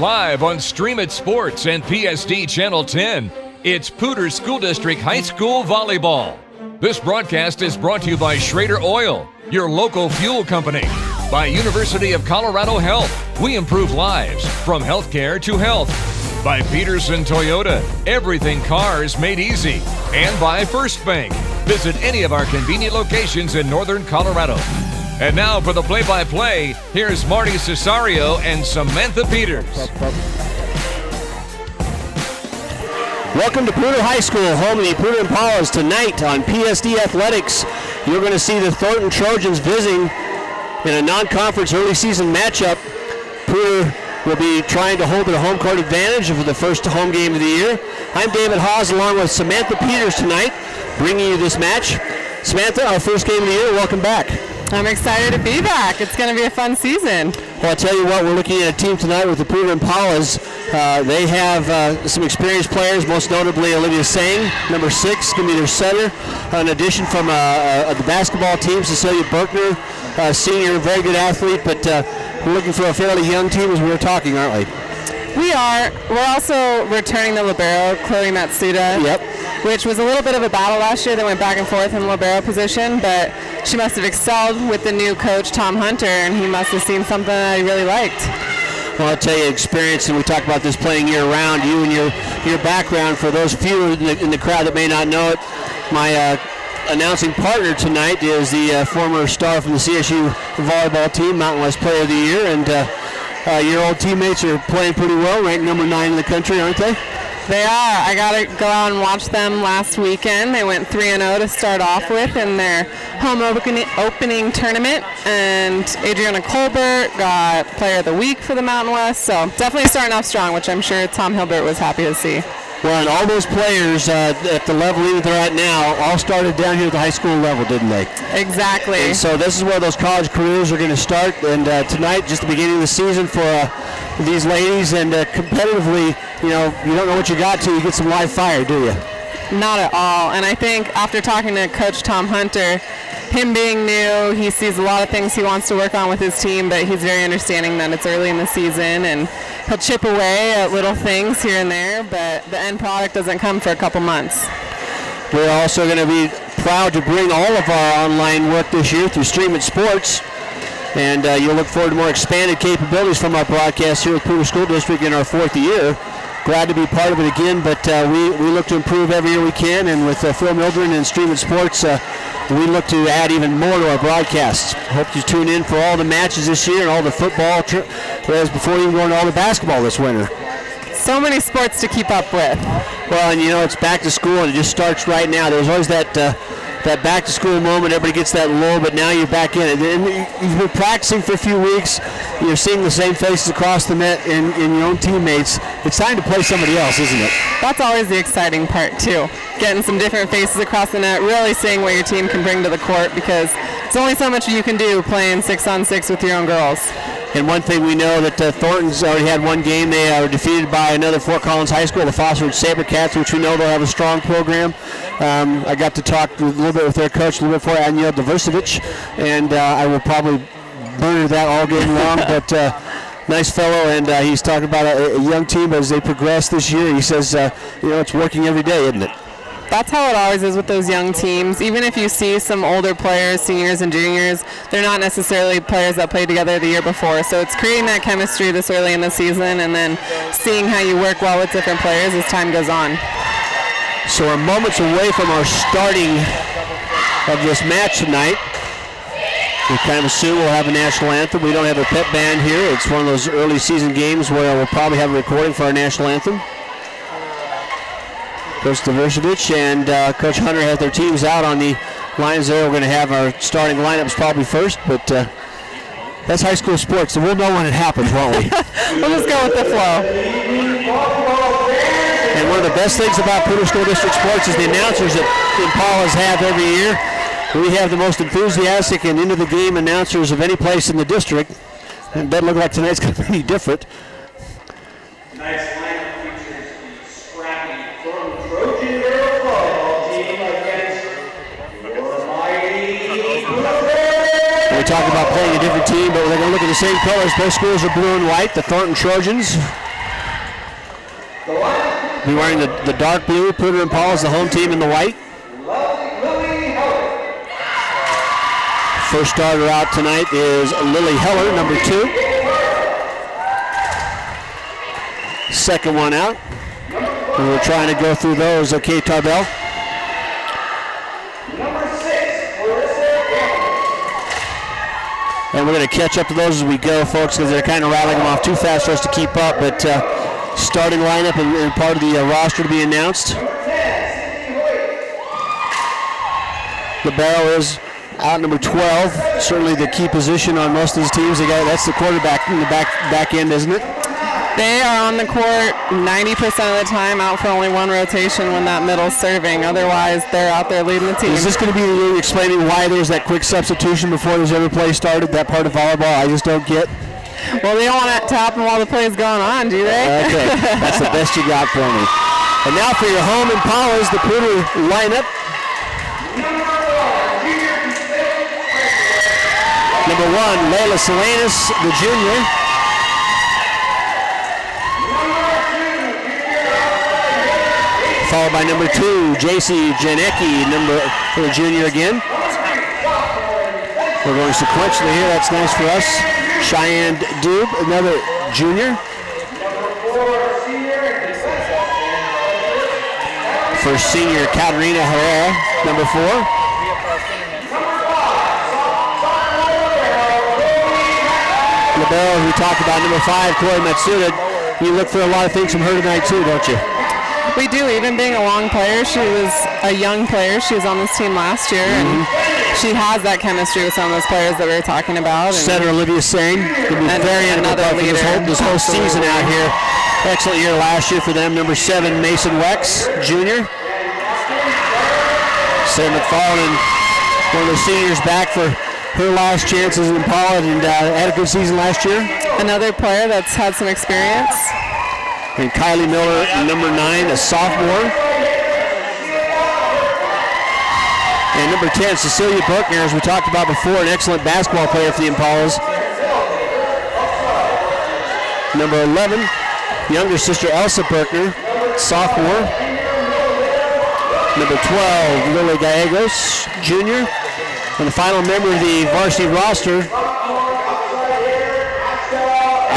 Live on Stream It Sports and PSD Channel 10, it's Poudre School District High School Volleyball. This broadcast is brought to you by Schrader Oil, your local fuel company. By University of Colorado Health, we improve lives from healthcare to health. By Pedersen Toyota, everything cars made easy. And by First Bank. Visit any of our convenient locations in northern Colorado. And now for the play by play, here's Marty Cesario and Samantha Peters. Welcome to Poudre High School, home of the Poudre Impalas. Tonight on PSD Athletics, you're going to see the Thornton Trojans visiting in a non-conference early season matchup. Poudre will be trying to hold their home court advantage for the first home game of the year. I'm David Haase along with Samantha Peters tonight, bringing you this match. Samantha, our first game of the year, welcome back. I'm excited to be back. It's going to be a fun season. Well, I'll tell you what, we're looking at a team tonight with the Poudre Impalas. Uh, they have uh, some experienced players, most notably Olivia Sang, number six, going to be their setter. An addition from uh, uh, the basketball team, Cecilia Berkner, uh, senior, very good athlete, but uh, we're looking for a fairly young team as we were talking, aren't we? We are. We're also returning the libero, Chloe Matsuda. Yep. Which was a little bit of a battle last year. that went back and forth in the libero position, but she must have excelled with the new coach Tom Hunter, and he must have seen something that he really liked. Well, I'll tell you, experience, and we talk about this playing year round. You and your your background. For those few in the, in the crowd that may not know it, my uh, announcing partner tonight is the uh, former star from the CSU volleyball team, Mountain West Player of the Year, and uh, uh, your old teammates are playing pretty well, ranked number nine in the country, aren't they? They are. I got to go out and watch them last weekend. They went 3 0 to start off with in their home opening, opening tournament. And Adriana Colbert got Player of the Week for the Mountain West. So definitely starting off strong, which I'm sure Tom Hilbert was happy to see. Well, and all those players uh, at the level even they're at now all started down here at the high school level, didn't they? Exactly. And so this is where those college careers are going to start. And uh, tonight, just the beginning of the season for uh, these ladies, and uh, competitively, you know, you don't know what you got till you get some live fire, do you? Not at all. And I think after talking to Coach Tom Hunter, him being new, he sees a lot of things he wants to work on with his team, but he's very understanding that it's early in the season and he'll chip away at little things here and there, but the end product doesn't come for a couple months. We're also going to be proud to bring all of our online work this year through Stream It Sports. And uh, you'll look forward to more expanded capabilities from our broadcast here at Poudre School District in our fourth year. Glad to be part of it again, but uh, we, we look to improve every year we can. And with uh, Phil Mildren and Stream It Sports, uh, we look to add even more to our broadcasts. Hope you tune in for all the matches this year and all the football, tr- whereas before you go into all the basketball this winter. So many sports to keep up with. Well, and you know, it's back to school and it just starts right now. There's always that uh, that back to school moment. Everybody gets that lull, but now you're back in it. And you've been practicing for a few weeks. You're seeing the same faces across the net in, in your own teammates. It's time to play somebody else, isn't it? That's always the exciting part, too. Getting some different faces across the net, really seeing what your team can bring to the court because it's only so much you can do playing six on six with your own girls. And one thing we know that uh, Thornton's already had one game. They are defeated by another Fort Collins High School, the Fossil Ridge Sabercats, which we know they'll have a strong program. Um, I got to talk a little bit with their coach a little bit before, Anya Diversivich, and uh, I will probably burn that all game long. but uh, nice fellow, and uh, he's talking about a, a, young team as they progress this year. He says, uh, you know, it's working every day, isn't it? That's how it always is with those young teams. Even if you see some older players, seniors and juniors, they're not necessarily players that played together the year before. So it's creating that chemistry this early in the season and then seeing how you work well with different players as time goes on. So we're moments away from our starting of this match tonight. We kind of assume we'll have a national anthem. We don't have a pep band here. It's one of those early season games where we'll probably have a recording for our national anthem. Coach Diversivich and uh, Coach Hunter have their teams out on the lines there. We're going to have our starting lineups probably first, but uh, that's high school sports, so we'll know when it happens, won't we? we'll just go with the flow. And one of the best things about Poudre School District sports is the announcers that Impalas have every year. We have the most enthusiastic and into the game announcers of any place in the district. It doesn't look like tonight's going to be any different. Nice lineup features the scrappy Thornton Trojan girls volleyball team against your mighty Blue We talk about playing a different team, but they're going to look at the same colors. Both schools are blue and white. The Thornton Trojans be wearing the, the dark blue. Poudre Impalas the home team in the white. First starter out tonight is Lily Heller, number two. Second one out. And we're trying to go through those. Okay, Tarbell. Number six, Clarissa Gamble. And we're going to catch up to those as we go, folks, because they're kind of rattling them off too fast for us to keep up. But uh, starting lineup and, and part of the uh, roster to be announced. Number 10, Sydney Hoyt. The barrel is out number 12. Certainly the key position on most of these teams. They got, that's the quarterback in the back back end, isn't it? They are on the court 90% of the time, out for only one rotation when that middle's serving. Otherwise, they're out there leading the team. Is this going to be you explaining why there's that quick substitution before there's ever play started? That part of volleyball I just don't get. Well, they don't want to happen while the play's going on, do they? Okay, that's the best you got for me. And now for your home and powers, the Poudre lineup. Number one, Layla Salinas, the junior. Followed by number two, JC Janecki, number for the junior again. We're going sequentially here. That's nice for us. Cheyenne Dube, another junior. For senior Katerina Herrera, number four. LaBelle, who talked about number five, Corey Matsuda. You look for a lot of things from her tonight too, don't you? We do, even being a long player. She was a young player. She was on this team last year, and she has that chemistry with some of those players that we were talking about. and- Setter Olivia Singh will be And very another for this whole, this whole season out here. Excellent year last year for them. Number seven, Mason Wex, junior. Sarah McFarland, one of the seniors back for her last chances in Impala and uh, had a good season last year. Another player that's had some experience. And Kylie Miller, number nine, a sophomore. And number 10, Cecilia Berkner, as we talked about before, an excellent basketball player for the Impalas. Number 11, younger sister Elsa Berkner, sophomore. Number 12, Lily Gallegos, junior. And the final member of the varsity roster,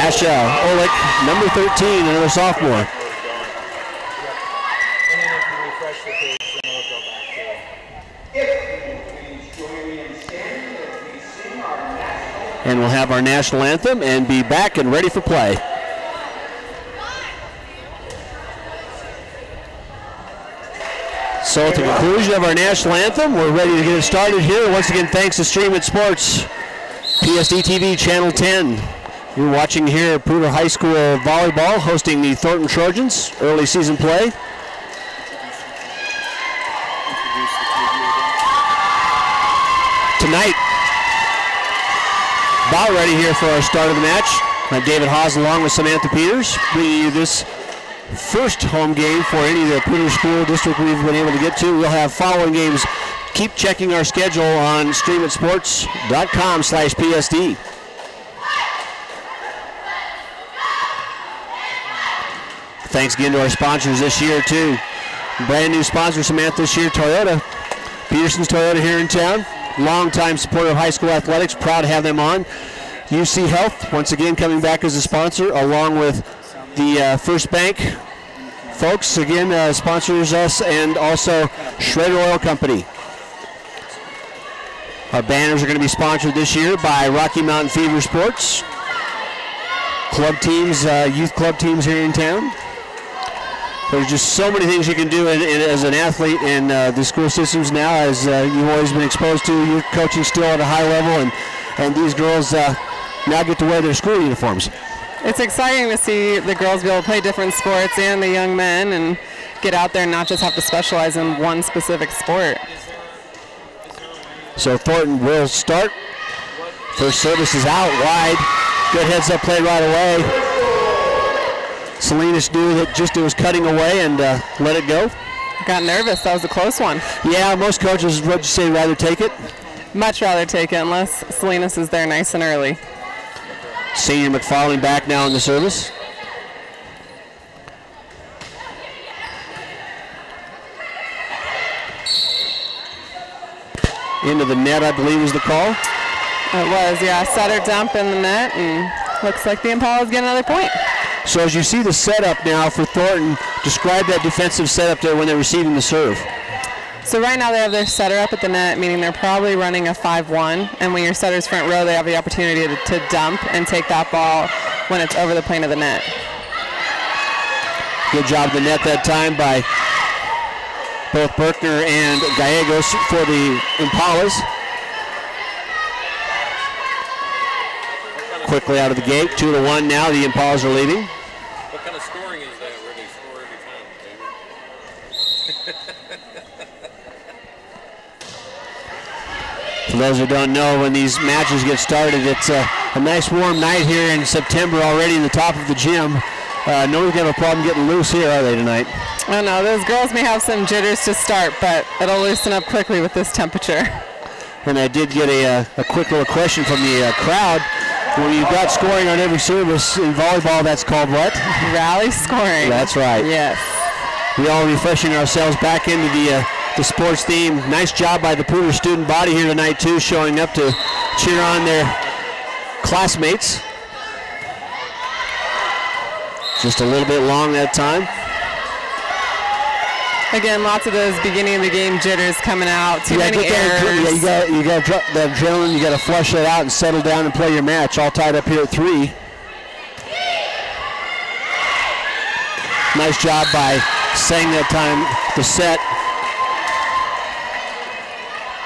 Asha Olik, number 13, another sophomore. And we'll have our national anthem and be back and ready for play. So at the conclusion of our national anthem, we're ready to get it started here. Once again, thanks to Stream It Sports, PSD TV Channel 10. You're watching here at Poudre High School Volleyball hosting the Thornton Trojans early season play. Tonight, about ready here for our start of the match. Uh, David Haase along with Samantha Peters bringing you this first home game for any of the Poudre School District we've been able to get to. We'll have following games. Keep checking our schedule on streamitsports.com slash PSD. Thanks again to our sponsors this year too. Brand new sponsor Samantha this year, Toyota. Pedersen's Toyota here in town. Longtime supporter of high school athletics. Proud to have them on. UC Health, once again coming back as a sponsor, along with the uh, First Bank folks. Again, uh, sponsors us, and also Schrader Oil Company. Our banners are going to be sponsored this year by Rocky Mountain Fever Sports. Club teams, uh, youth club teams here in town. There's just so many things you can do in, in, as an athlete in uh, the school systems now, as uh, you've always been exposed to. You're coaching still at a high level, and, and these girls uh, now get to wear their school uniforms. It's exciting to see the girls be able to play different sports and the young men and get out there and not just have to specialize in one specific sport. So Thornton will start. First service is out wide. Good heads up play right away. Salinas do that just was cutting away and uh, let it go? Got nervous. That was a close one. Yeah, most coaches would say rather take it. Much rather take it unless Salinas is there nice and early. Senior McFarland back now in the service. Into the net, I believe, was the call. It was, yeah. Setter dump in the net, and looks like the Impala's getting another point. So as you see the setup now for Thornton, describe that defensive setup there when they're receiving the serve. So right now they have their setter up at the net, meaning they're probably running a 5-1. And when your setter's front row, they have the opportunity to, to dump and take that ball when it's over the plane of the net. Good job the net that time by both Berkner and Gallegos for the Impalas. Quickly out of the gate, two to one now. The Impalas are leading. What kind of scoring is that where they score every time, For those who don't know, when these matches get started, it's a, a nice warm night here in September already in the top of the gym. Uh, gonna have a problem getting loose here, are they, tonight? I know, those girls may have some jitters to start, but it'll loosen up quickly with this temperature. And I did get a, uh, a quick little question from the uh, crowd. When you've got scoring on every service in volleyball, that's called what? Rally scoring. That's right. Yes. We all refreshing ourselves back into the uh, the sports theme. Nice job by the Poudre student body here tonight too, showing up to cheer on their classmates. Just a little bit long that time. Again, lots of those beginning of the game jitters coming out. Too Yeah, many get that adre- errors. yeah, you got you got dr- that adrenaline. You got to flush that out and settle down and play your match. All tied up here at three. Nice job by saying that time the set.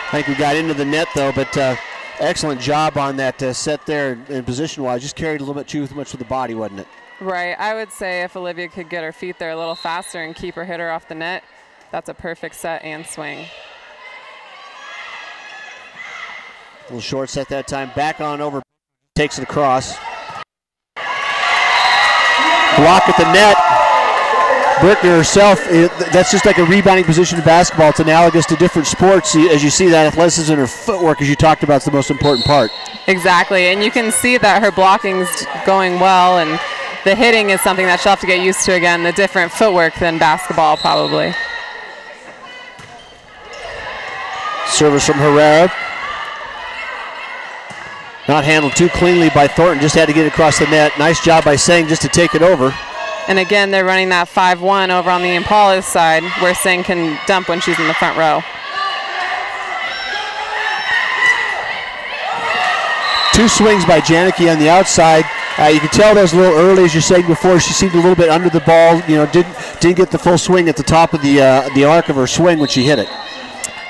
I think we got into the net though, but uh, excellent job on that uh, set there and position wise. Just carried a little bit too much with the body, wasn't it? Right. I would say if Olivia could get her feet there a little faster and keep her hitter off the net, that's a perfect set and swing. A little short set that time. Back on over. Takes it across. Block at the net. Berkner herself, eh, it, that's just like a rebounding position in basketball. It's analogous to different sports. As you see, that athleticism and her footwork, as you talked about, is the most important part. Exactly. And you can see that her blocking's going well and the hitting is something that she'll have to get used to again, the different footwork than basketball probably. Service from Herrera. Not handled too cleanly by Thornton, just had to get it across the net. Nice job by Sang just to take it over. And again, they're running that 5-1 over on the Impala's side where Singh can dump when she's in the front row. Two swings by Janicki on the outside. Uh, you can tell those a little early, as you said before. She seemed a little bit under the ball. You know, didn't didn't get the full swing at the top of the uh, the arc of her swing when she hit it.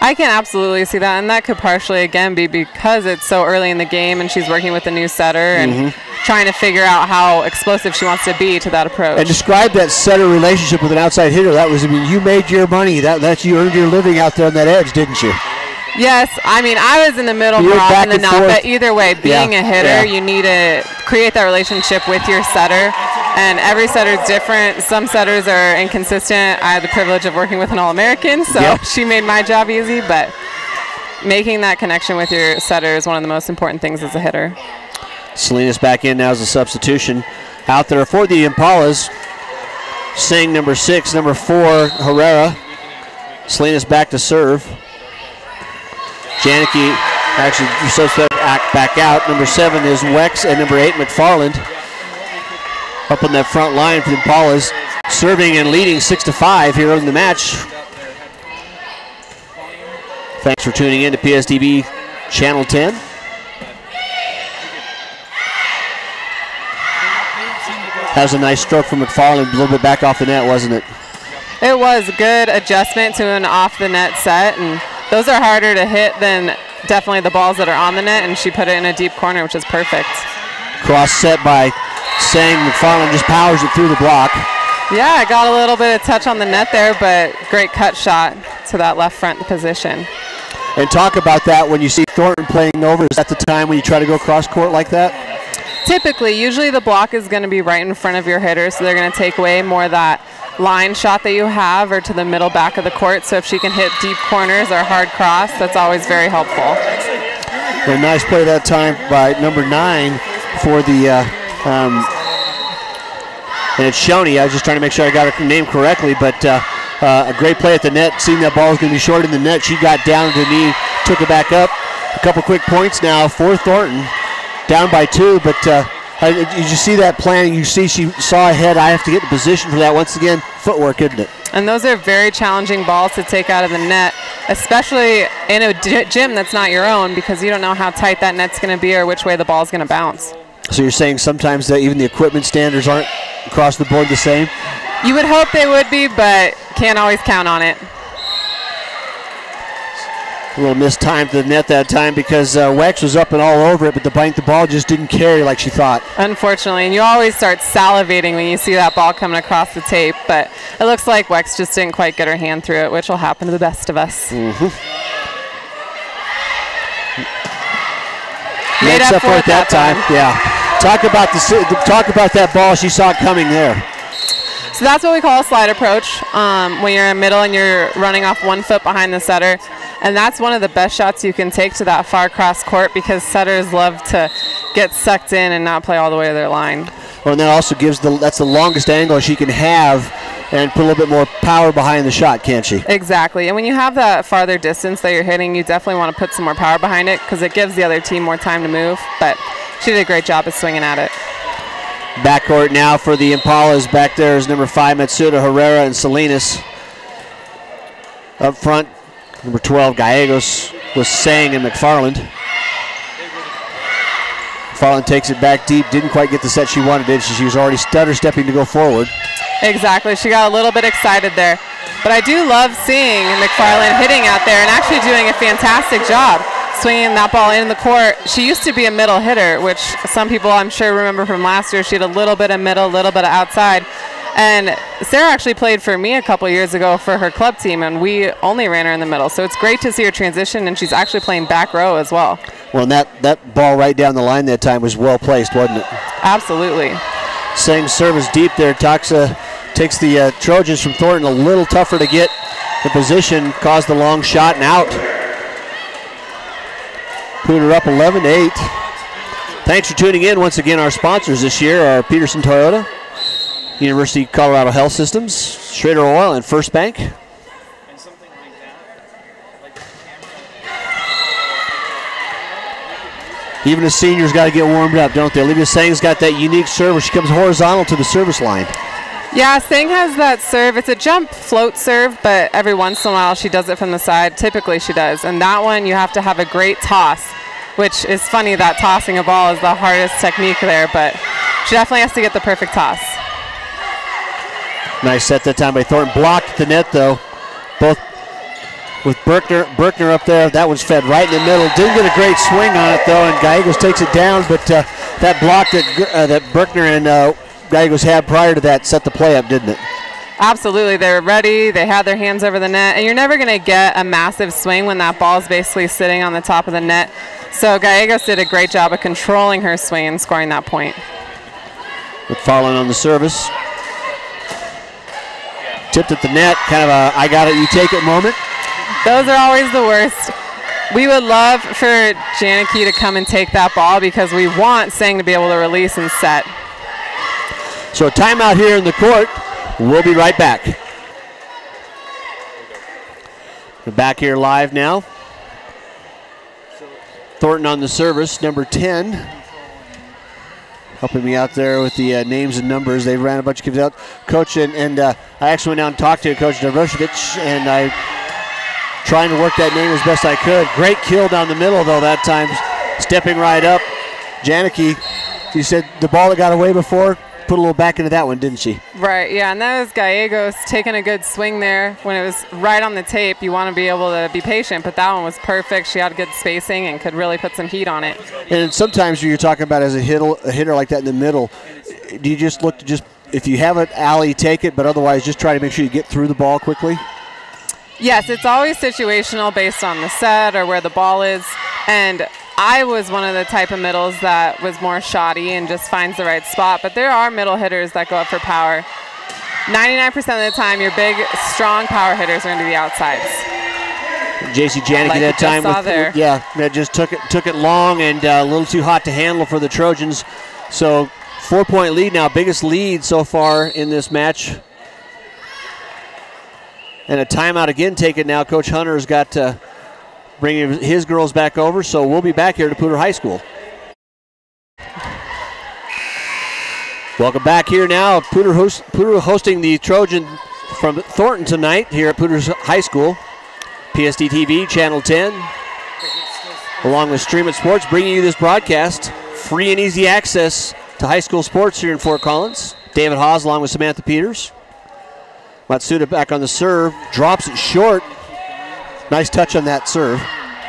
I can absolutely see that, and that could partially again be because it's so early in the game and she's working with a new setter and mm-hmm. trying to figure out how explosive she wants to be to that approach. And describe that setter relationship with an outside hitter. That was, I mean, you made your money. That that you earned your living out there on that edge, didn't you? Yes, I mean I was in the middle more often than not, forth. but either way, being Yeah, a hitter, yeah. you need to create that relationship with your setter. And every setter is different. Some setters are inconsistent. I had the privilege of working with an All-American, so Yep. she made my job easy. But making that connection with your setter is one of the most important things as a hitter. Salinas back in now as a substitution. Out there for the Impalas. Singh number six, number four, Herrera. Salinas back to serve. Janicki actually so back, back out. Number seven is Wex and number eight McFarland. Up on that front line for the Impalas. Serving and leading six to five here in the match. Thanks for tuning in to PSTV Channel 10. That was a nice stroke from McFarland, a little bit back off the net, wasn't it? It was a good adjustment to an off the net set, and those are harder to hit than definitely the balls that are on the net. And she put it in a deep corner, which is perfect. Cross set by Sang. McFarland just powers it through the block. Yeah, I got a little bit of touch on the net there, but great cut shot to that left front position. And talk about that when you see Thornton playing over. Is that the time when you try to go cross court like that? Typically, usually the block is going to be right in front of your hitter, so they're going to take away more of that line shot that you have or to the middle back of the court. So if she can hit deep corners or hard cross, that's always very helpful. A nice play that time by number nine for the. Uh, um, and it's Shoney. I was just trying to make sure I got her name correctly, but uh, uh, a great play at the net. Seeing that ball was going to be short in the net, she got down to the knee took it back up. A couple quick points now for Thornton, down by two. But uh, you see that planning. You see she saw ahead. I have to get in position for that. Once again, footwork, isn't it? And those are very challenging balls to take out of the net, especially in a gym that's not your own because you don't know how tight that net's going to be or which way the ball's going to bounce. So you're saying sometimes that even the equipment standards aren't across the board the same? You would hope they would be, but can't always count on it. A little missed time to the net that time because uh, Wex was up and all over it, but the bite the ball just didn't carry like she thought. Unfortunately, and you always start salivating when you see that ball coming across the tape, but it looks like Wex just didn't quite get her hand through it, which will happen to the best of us. Made Makes up for it that time. Yeah. Talk about the talk about that ball. She saw coming there. So that's what we call a slide approach um, when you're in middle and you're running off one foot behind the setter. And that's one of the best shots you can take to that far cross court because setters love to get sucked in and not play all the way to their line. And that also gives the that's the longest angle she can have, and put a little bit more power behind the shot, can't she? Exactly. And when you have that farther distance that you're hitting, you definitely want to put some more power behind it because it gives the other team more time to move. But she did a great job of swinging at it. Backcourt now for the Impalas. Back there is number five Matsuda Herrera and Salinas. Up front, number 12 Gallegos was Sang and McFarland. McFarland takes it back deep. Didn't quite get the set she wanted. Did she? She was already stutter stepping to go forward. Exactly. She got a little bit excited there. But I do love seeing McFarland hitting out there and actually doing a fantastic job swinging that ball in the court. She used to be a middle hitter, which some people I'm sure remember from last year. She had a little bit of middle, a little bit of outside. And Sarah actually played for me a couple years ago for her club team, and we only ran her in the middle. So it's great to see her transition, and she's actually playing back row as well. Well, and that, that ball right down the line that time was well placed, wasn't it? Absolutely. Same service deep there. Taxa takes the uh, Trojans from Thornton a little tougher to get the position, caused the long shot and out. Poudre up 11 8. Thanks for tuning in. Once again, our sponsors this year are Pedersen Toyota, University of Colorado Health Systems, Schrader Oil, and First Bank. Even the seniors got to get warmed up, don't they? Olivia Sang's got that unique serve she comes horizontal to the service line. Yeah, Singh has that serve. It's a jump float serve, but every once in a while she does it from the side. Typically she does. And that one you have to have a great toss, which is funny that tossing a ball is the hardest technique there, but she definitely has to get the perfect toss. Nice set that time by Thornton. Blocked the net though. Both with Berkner, Berkner up there. That was fed right in the middle. Didn't get a great swing on it though, and Gallegos takes it down. But uh, that block that uh, that Berkner and uh, Gallegos had prior to that set the play up, didn't it? Absolutely. They're ready. They had their hands over the net. And you're never going to get a massive swing when that ball is basically sitting on the top of the net. So Gallegos did a great job of controlling her swing and scoring that point. But falling on the service. Tipped at the net. Kind of a I got it, you take it moment. Those are always the worst. We would love for Janicki to come and take that ball because we want Sang to be able to release and set. So a timeout here in the court. We'll be right back. We're back here live now. Thornton on the service, number 10. Helping me out there with the uh, names and numbers. They ran a bunch of kids out. Coach, and, and uh, I actually went down and talked to Coach Davroshevich, and I trying to work that name as best I could. Great kill down the middle, though, that time. Stepping right up. Janicki, she said the ball that got away before, put a little back into that one, didn't she? Right, yeah, and that was Gallegos taking a good swing there when it was right on the tape. You want to be able to be patient, but that one was perfect. She had good spacing and could really put some heat on it. And sometimes when you're talking about as a hitter, a hitter like that in the middle, do you just look to just if you have an alley, take it, but otherwise just try to make sure you get through the ball quickly? Yes, it's always situational based on the set or where the ball is. And I was one of the type of middles that was more shoddy and just finds the right spot. But there are middle hitters that go up for power. 99% of the time, your big, strong power hitters are going to be the outsides. JC Janicki Like that time with there. yeah, that just took it took it long and uh, a little too hot to handle for the Trojans. So four point lead now, biggest lead so far in this match. And a timeout again taken now. Coach Hunter's got uh, bringing his girls back over. So we'll be back here to Poudre High School. Welcome back here now. Poudre, host, Poudre hosting the Trojan from Thornton tonight here at Poudre High School. PSD TV, Channel 10, along with Stream It Sports, bringing you this broadcast. Free and easy access to high school sports here in Fort Collins. David Haase along with Samantha Peters. Matsuda back on the serve, drops it short. Nice touch on that serve.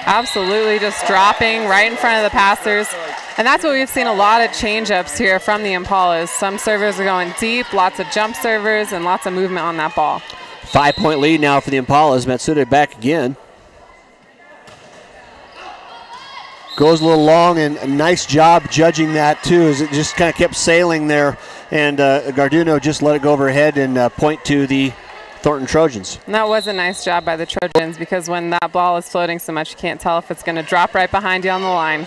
Absolutely, just dropping right in front of the passers. And that's what we've seen a lot of change-ups here from the Impalas. Some servers are going deep, lots of jump servers, and lots of movement on that ball. Five point lead now for the Impalas. Matsuda back again. Goes a little long and a nice job judging that too as it just kind of kept sailing there and uh, Garduno just let it go overhead and uh, point to the Thornton Trojans. And that was a nice job by the Trojans because when that ball is floating so much you can't tell if it's going to drop right behind you on the line.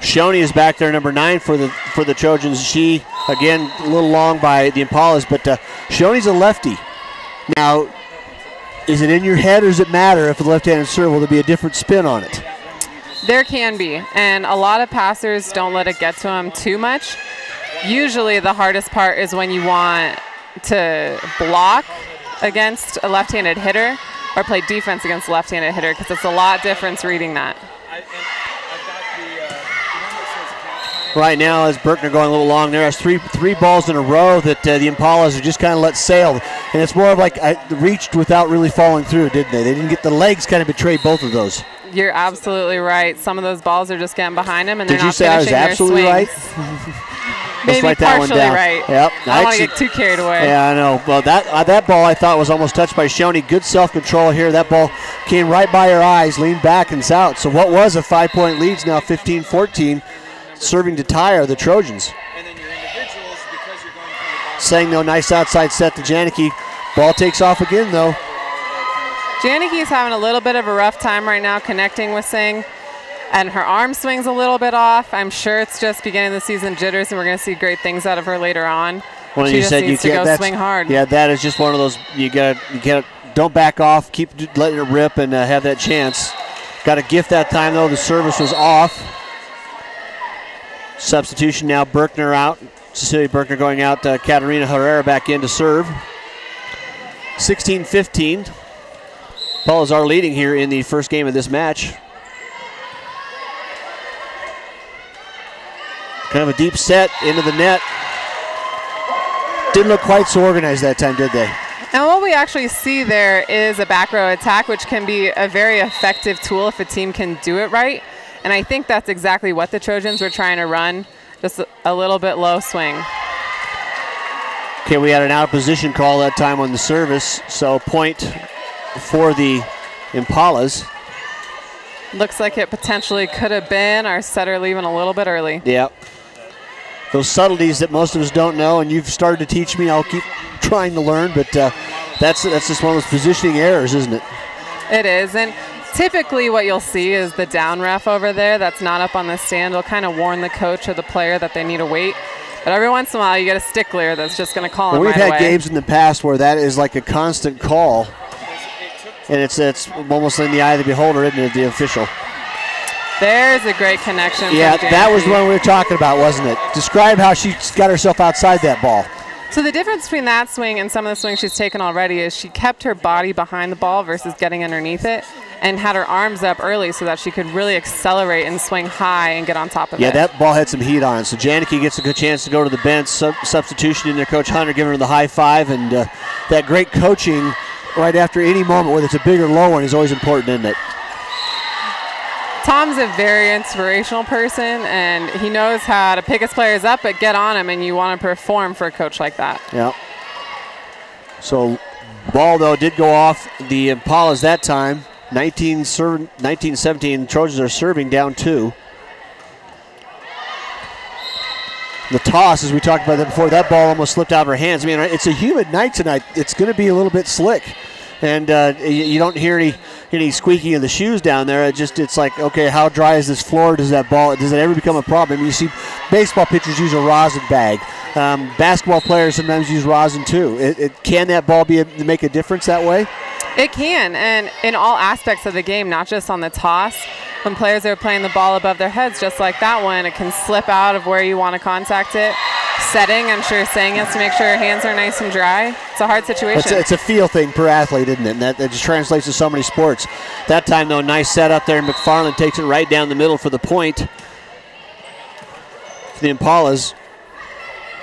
Shoney is back there, number nine for the for the Trojans. She again a little long by the Impalas, but uh, Shoney's a lefty. Now, is it in your head or does it matter if the left-handed serve will there be a different spin on it? There can be, and a lot of passers don't let it get to them too much. Usually, the hardest part is when you want to block against a left-handed hitter or play defense against a left-handed hitter because it's a lot difference reading that. Right now, as Berkner going a little long, there are three three balls in a row that uh, the Impalas have just kind of let sail, and it's more of like I reached without really falling through, didn't they? They didn't get the legs kind of betrayed both of those. You're absolutely right. Some of those balls are just getting behind them, and Did they're you not say I was finishing their absolutely right? swings. Let's Maybe write that one down. right. Yep. I don't want Actually- to get too carried away. Yeah, I know. Well, that uh, that ball I thought was almost touched by Shoney. Good self-control here. That ball came right by her eyes, leaned back and it's out. So what was a five-point lead is now 15-14, serving to tire the Trojans. Saying no, nice outside set to Janicki. Ball takes off again though. Janicki is having a little bit of a rough time right now connecting with Singh, and her arm swings a little bit off. I'm sure it's just beginning of the season jitters, and we're going to see great things out of her later on. Well, she you just said needs you to can't go swing hard. Yeah, that is just one of those. You got you got don't back off. Keep letting it rip and uh, have that chance. Got a gift that time though. The service was off. Substitution now. Berkner out. Cecilia Berkner going out. Uh, Katarina Herrera back in to serve. 16-15. Paul is our leading here in the first game of this match. Kind of a deep set into the net. Didn't look quite so organized that time, did they? And what we actually see there is a back row attack, which can be a very effective tool if a team can do it right. And I think that's exactly what the Trojans were trying to run, just a- little bit low swing. Okay, we had an out of position call that time on the service, so point for the Impalas. Looks like it potentially could have been our setter leaving a little bit early. Yep. Those subtleties that most of us don't know, and you've started to teach me. I'll keep trying to learn, but uh, that's that's just one of those positioning errors, isn't it? It is, and typically what you'll see is the down ref over there that's not up on the stand will kind of warn the coach or the player that they need to wait. But every once in a while, you get a stickler that's just going to call Well, we've right had away. games in the past where that is like a constant call, and it's it's almost in the eye of the beholder, isn't it? The official. There's a great connection. Yeah, that was the one we were talking about, wasn't it? Describe how she got herself outside that ball. So the difference between that swing and some of the swings she's taken already is she kept her body behind the ball versus getting underneath it, and had her arms up early so that she could really accelerate and swing high and get on top of Yeah, it. Yeah, that ball had some heat on it. So Janicki gets a good chance to go to the bench. Sub- substitution in there. Coach Hunter giving her the high five, and uh, that great coaching right after any moment, whether it's a big or low one, is always important, isn't it? Tom's a very inspirational person, and he knows how to pick his players up, but get on them, and you want to perform for a coach like that. Yeah. So ball though did go off the Impalas that time. 19 serv- 1917 Trojans are serving down two. The toss, as we talked about that before, that ball almost slipped out of her hands. I mean, it's a humid night tonight. It's going to be a little bit slick, and uh, you, don't hear any any squeaking of the shoes down there. It just it's like, okay, how dry is this floor? Does that ball? Does it ever become a problem? You see, baseball pitchers use a rosin bag. Um, basketball players sometimes use rosin too. It, it, can that ball be a, make a difference that way? It can, and in all aspects of the game, not just on the toss. When players are playing the ball above their heads, just like that one, it can slip out of where you want to contact it. Setting, I'm sure saying is to make sure your hands are nice and dry. It's a hard situation. It's a, it's a feel thing per athlete, isn't it? And that, that just translates to so many sports. That time, though, nice setup there. McFarland takes it right down the middle for the point. For the Impalas,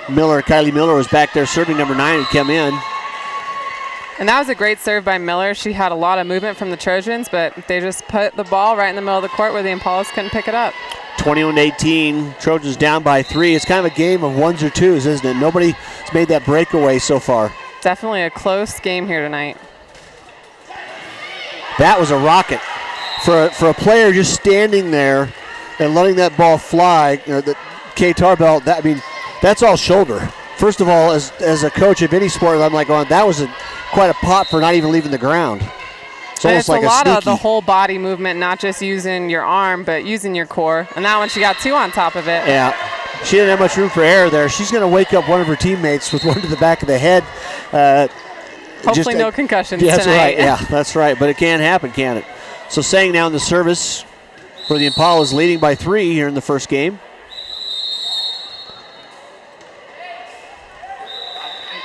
Miller, Kylie Miller was back there serving number nine and come in. And that was a great serve by Miller. She had a lot of movement from the Trojans, but they just put the ball right in the middle of the court where the Impalas couldn't pick it up. 21 18. Trojans down by three. It's kind of a game of ones or twos, isn't it? Nobody's made that breakaway so far. Definitely a close game here tonight. That was a rocket. For a, for a player just standing there and letting that ball fly, you know, the K Tarbell, that, I mean, that's all shoulder. First of all, as, as a coach of any sport, I'm like, going, that was a, quite a pop for not even leaving the ground. It's and almost it's like a lot sneaky. of the whole body movement, not just using your arm, but using your core. And that one, she got two on top of it. Yeah. She didn't have much room for error there. She's going to wake up one of her teammates with one to the back of the head. Uh, Hopefully, just, no concussions Yeah, that's tonight. right. Yeah, that's right. But it can happen, can it? So saying now in the service for the Impalas leading by three here in the first game.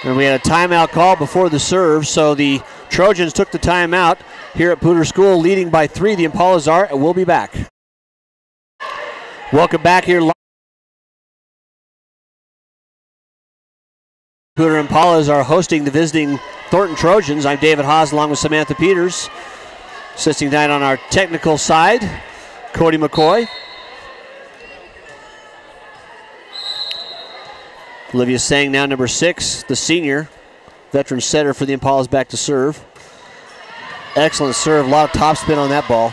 And we had a timeout call before the serve, so the Trojans took the timeout here at Poudre School, leading by three. The Impalas are, and we'll be back. Welcome back here. Poudre Impalas are hosting the visiting Thornton Trojans. I'm David Haase along with Samantha Peters. Assisting tonight on our technical side, Cody McCoy. Olivia Sang now number six, the senior, veteran setter for the Impalas back to serve. Excellent serve, a lot of topspin on that ball.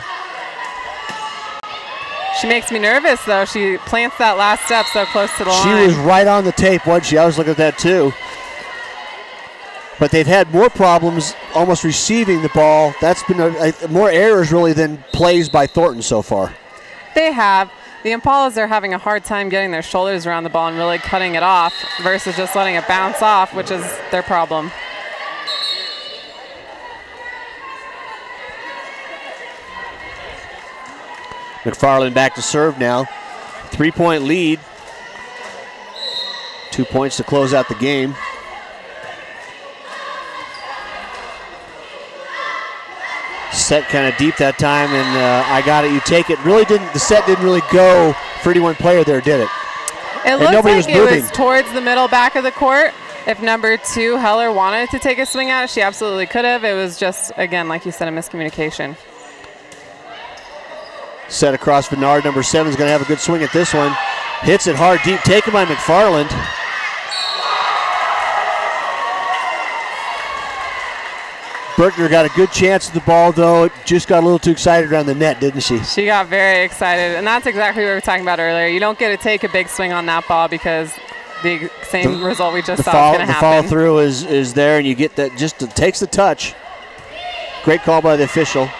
She makes me nervous, though. She plants that last step so close to the She line. She was right on the tape, wasn't she? I was looking at that too. But they've had more problems almost receiving the ball. That's been a, a- more errors really than plays by Thornton so far. They have. The Impalas are having a hard time getting their shoulders around the ball and really cutting it off versus just letting it bounce off, which is their problem. McFarland back to serve now. Three point lead. Two points to close out the game. Set kind of deep that time, and uh, I got it. You take it. Really didn't. The set didn't really go for any one player there, did it? It looks nobody like was it moving. was towards the middle back of the court. If number two, Heller, wanted to take a swing at it, she absolutely could have. It was just, again, like you said, a miscommunication. Set across Bernard. Number seven is going to have a good swing at this one. Hits it hard deep. Taken by McFarland. Berkner got a good chance at the ball, though. Just got a little too excited around the net, didn't she? She got very excited, and that's exactly what we were talking about earlier. You don't get to take a big swing on that ball because the same result we just saw fall, is going the to follow happen. through is, is there, and you get that just it takes the touch. Great call by the official.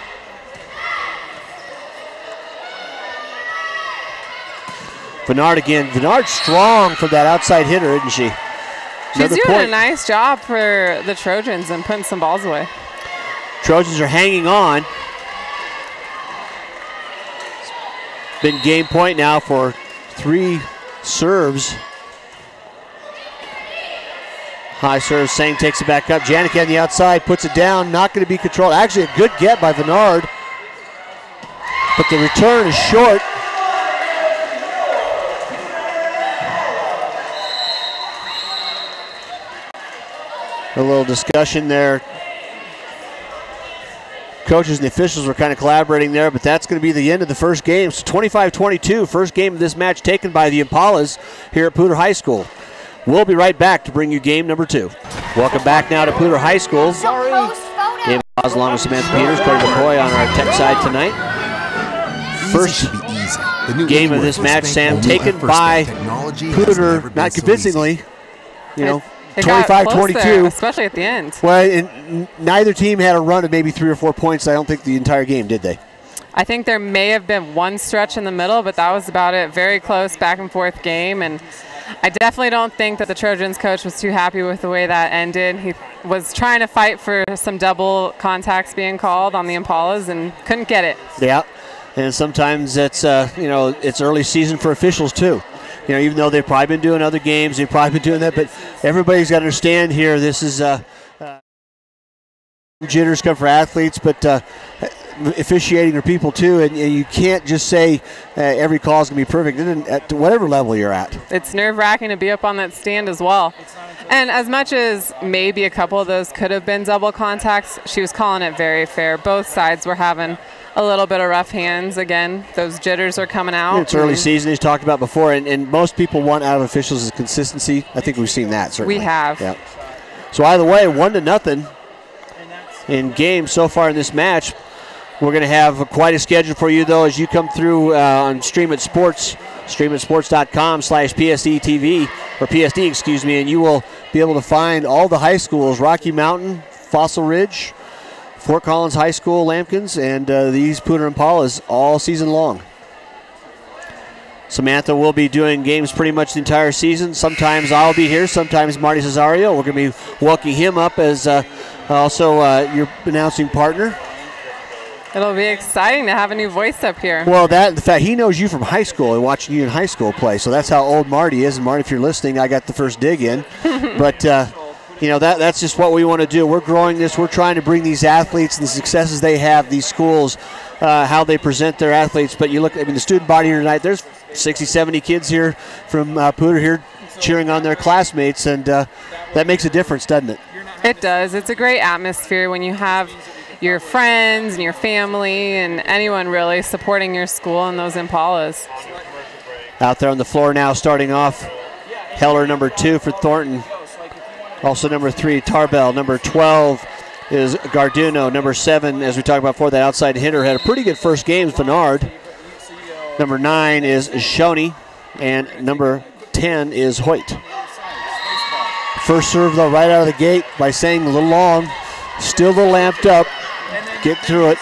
Bernard again. Bernard strong from that outside hitter, isn't she? She's Another doing point. a nice job for the Trojans and putting some balls away. Trojans are hanging on. It's Been game point now for three serves. High serve, Sang takes it back up. Janik on the outside, puts it down, not going to be controlled. Actually, a good get by Venard. But the return is short. A little discussion there coaches and the officials were kind of collaborating there, but that's going to be the end of the first game. So 25-22, first game of this match taken by the Impalas here at Poudre High School. We'll be right back to bring you game number two. Welcome back now to Poudre High School. Dave Oz along with Samantha Peters, Cody McCoy on our tech side tonight. First Easy be easy. The new game of this match, Sam, taken by Bank. Technology has never Poudre, been not so convincingly. You know, It 25-22. there, especially at the end. Well, neither team had a run of maybe three or four points. I don't think the entire game did they. I think there may have been one stretch in the middle, but that was about it. Very close back and forth game, and I definitely don't think that the Trojans coach was too happy with the way that ended. He was trying to fight for some double contacts being called on the Impalas and couldn't get it. Yeah, and sometimes it's uh, you know it's early season for officials too. You know, even though they've probably been doing other games, they've probably been doing that, but everybody's got to understand here. This is uh, uh, jitters come for athletes, but uh, officiating are people too, and, and you can't just say uh, every call is going to be perfect. At whatever level you're at, It's nerve wracking to be up on that stand as well. And as much as maybe a couple of those could have been double contacts, she was calling it very fair. Both sides were having a little bit of rough hands. Again, those jitters are coming out. it's early season, he's talked about before, and, and most people want out of officials is consistency. I think we've seen that certainly. We have. Yeah. So either way, one to nothing in game so far in this match. We're going to have quite a schedule for you, though, as you come through uh, on Stream It Sports, streamitsports.com slash PSD TV, or PSD, excuse me, and you will be able to find all the high schools, Rocky Mountain, Fossil Ridge, Fort Collins High School, Lampkins, and uh, these Poudre Impalas all season long. Samantha will be doing games pretty much the entire season. Sometimes I'll be here, sometimes Marty Cesario. We're going to be walking him up as uh, also uh, your announcing partner. It'll be exciting to have a new voice up here. Well, that the fact he knows you from high school and watching you in high school play, so that's how old Marty is. And Marty, if you're listening, I got the first dig in, but. Uh, you know that that's just what we want to do. We're growing this. We're trying to bring these athletes and the successes they have, these schools, uh, how they present their athletes. But you look, I mean, the student body here tonight. There's 60, 70 kids here from uh, Poudre here cheering on their classmates, and uh, that makes a difference, doesn't it? It does. It's a great atmosphere when you have your friends and your family and anyone really supporting your school and those Impalas. Out there on the floor now, starting off, Heller number two for Thornton. Also number three, Tarbell. Number 12 is Garduno. Number seven, as we talked about before, that outside hitter had a pretty good first game, Bernard. Number nine is Shoney. And number 10 is Hoyt. First serve, though, right out of the gate by Sang a little long. Still a little lamped up. Get through it.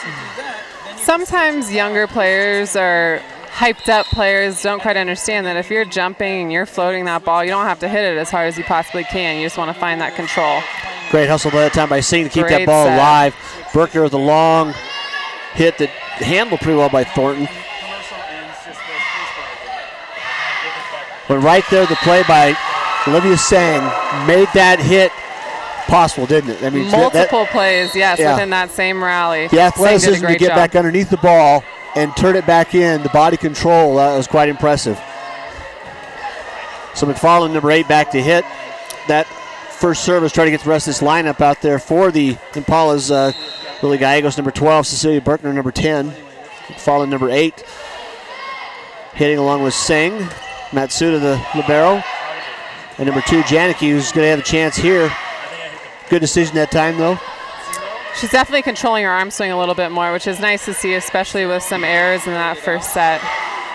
Sometimes younger players or hyped up players don't quite understand that if you're jumping and you're floating that ball, you don't have to hit it as hard as you possibly can. You just want to find that control. Great hustle by that time by Singh to keep that ball set. alive. Berkner with a long hit that handled pretty well by Thornton. But right there, the play by Olivia Sang made that hit possible, didn't it? I mean, that- that- Multiple plays, yes, Yeah. within that same rally. the Sang did a athleticism to get back underneath the ball and turn it back in, the body control, was quite impressive. So McFarland, number eight, back to hit. That first service, trying to get the rest of this lineup out there for the Impalas. Uh, Lily Gallegos, number 12, Cecilia Berkner, number 10, McFarland, number eight. Hitting along with Singh, Matsuda, the libero, and number two, Janicki, who's going to have a chance here. Good decision that time, though. She's definitely controlling her arm swing a little bit more, which is nice to see, especially with some errors in that first set.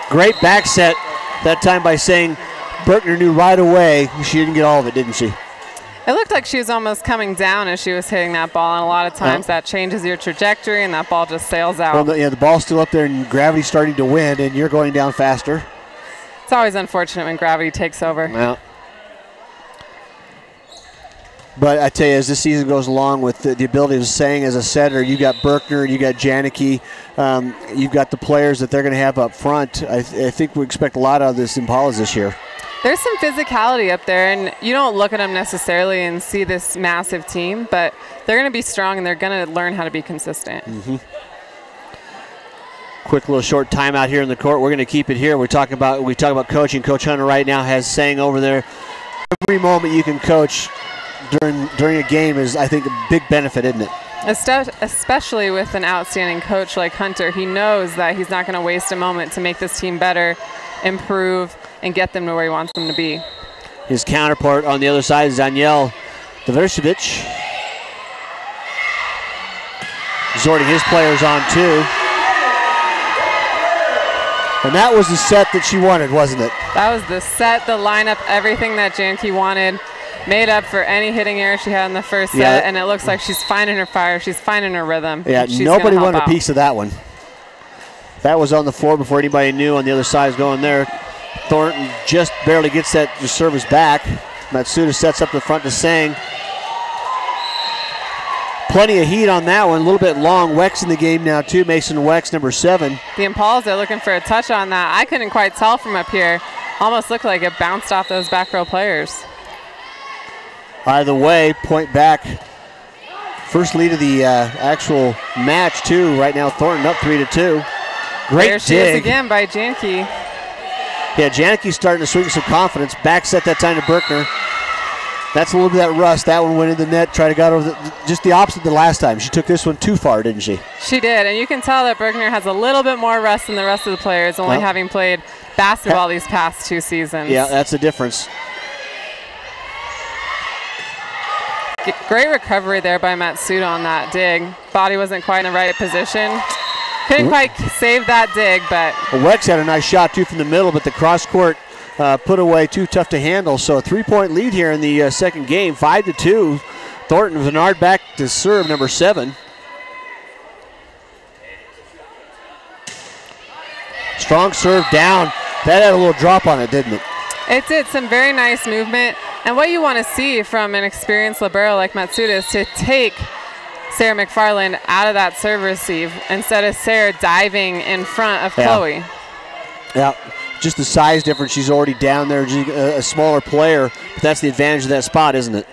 Great back set that time by Sang Berkner knew right away she didn't get all of it, didn't she? It looked like she was almost coming down as she was hitting that ball, and a lot of uh-huh. times Yeah. that changes your trajectory and that ball just sails out. Well, the, yeah, the ball's still up there and gravity's starting to win, and you're going down faster. it's always unfortunate when gravity takes over. Yeah. But I tell you, as this season goes along with the, the ability of Sang as a setter, you got Berkner, you got Janicki, um, you've got the players that they're going to have up front. I, th- I think we expect a lot out of this Impalas this year. There's some physicality up there, and you don't look at them necessarily and see this massive team, but they're going to be strong and they're going to learn how to be consistent. quick little short timeout here in the court. We're going to keep it here. We're talking about we talk about coaching. Coach Hunter right now has Sang over there, every moment you can coach during during a game is I think a big benefit, isn't it? Especially with an outstanding coach like Hunter, he knows that he's not going to waste a moment to make this team better, improve, and get them to where he wants them to be. His counterpart on the other side is Daniel Dversevic. Exhorting his players on too. And that was the set that she wanted, wasn't it? That was the set, the lineup, everything that Janicki wanted. Made up for any hitting error she had in the first Yeah. set, and it looks like she's finding her fire. She's finding her rhythm. Yeah, She's nobody wanted a piece of that one. That was on the floor before anybody knew on the other side was going there. Thornton just barely gets that service back. Matsuda sets up the front to Sang. Plenty of heat on that one. A little bit long. Wex in the game now, too. Mason Wex, number seven. The Impalas are looking for a touch on that. I couldn't quite tell from up here. Almost looked like it bounced off those back row players. Either way, point back. First lead of the uh, actual match, too. Right now, Thornton up 3 to 2. Great there she dig. is again by Janicki. Yeah, Janicki's starting to swing some confidence. Back set that time to Berkner. That's a little bit of that rust. That one went in the net. Tried to got over the, just the opposite the last time. She took this one too far, didn't she? She did, and you can tell that Berkner has a little bit more rust than the rest of the players, only Well- having played basketball these past two seasons. Yeah, that's the difference. Great recovery there by Matsuda on that dig. Body wasn't quite in the right position. Couldn't quite save that dig, but Well, Wex had a nice shot too from the middle, but the cross court uh, put away too tough to handle. So a three point lead here in the uh, second game, five to two. Thornton Vennard back to serve number seven. Strong serve down. That had a little drop on it, didn't it? It did some very nice movement. And what you want to see from an experienced libero like Matsuda is to take Sarah McFarland out of that serve receive instead of Sarah diving in front of Yeah. Chloe. Yeah, just the size difference. She's already down there, a smaller player. But that's the advantage of that spot, isn't it?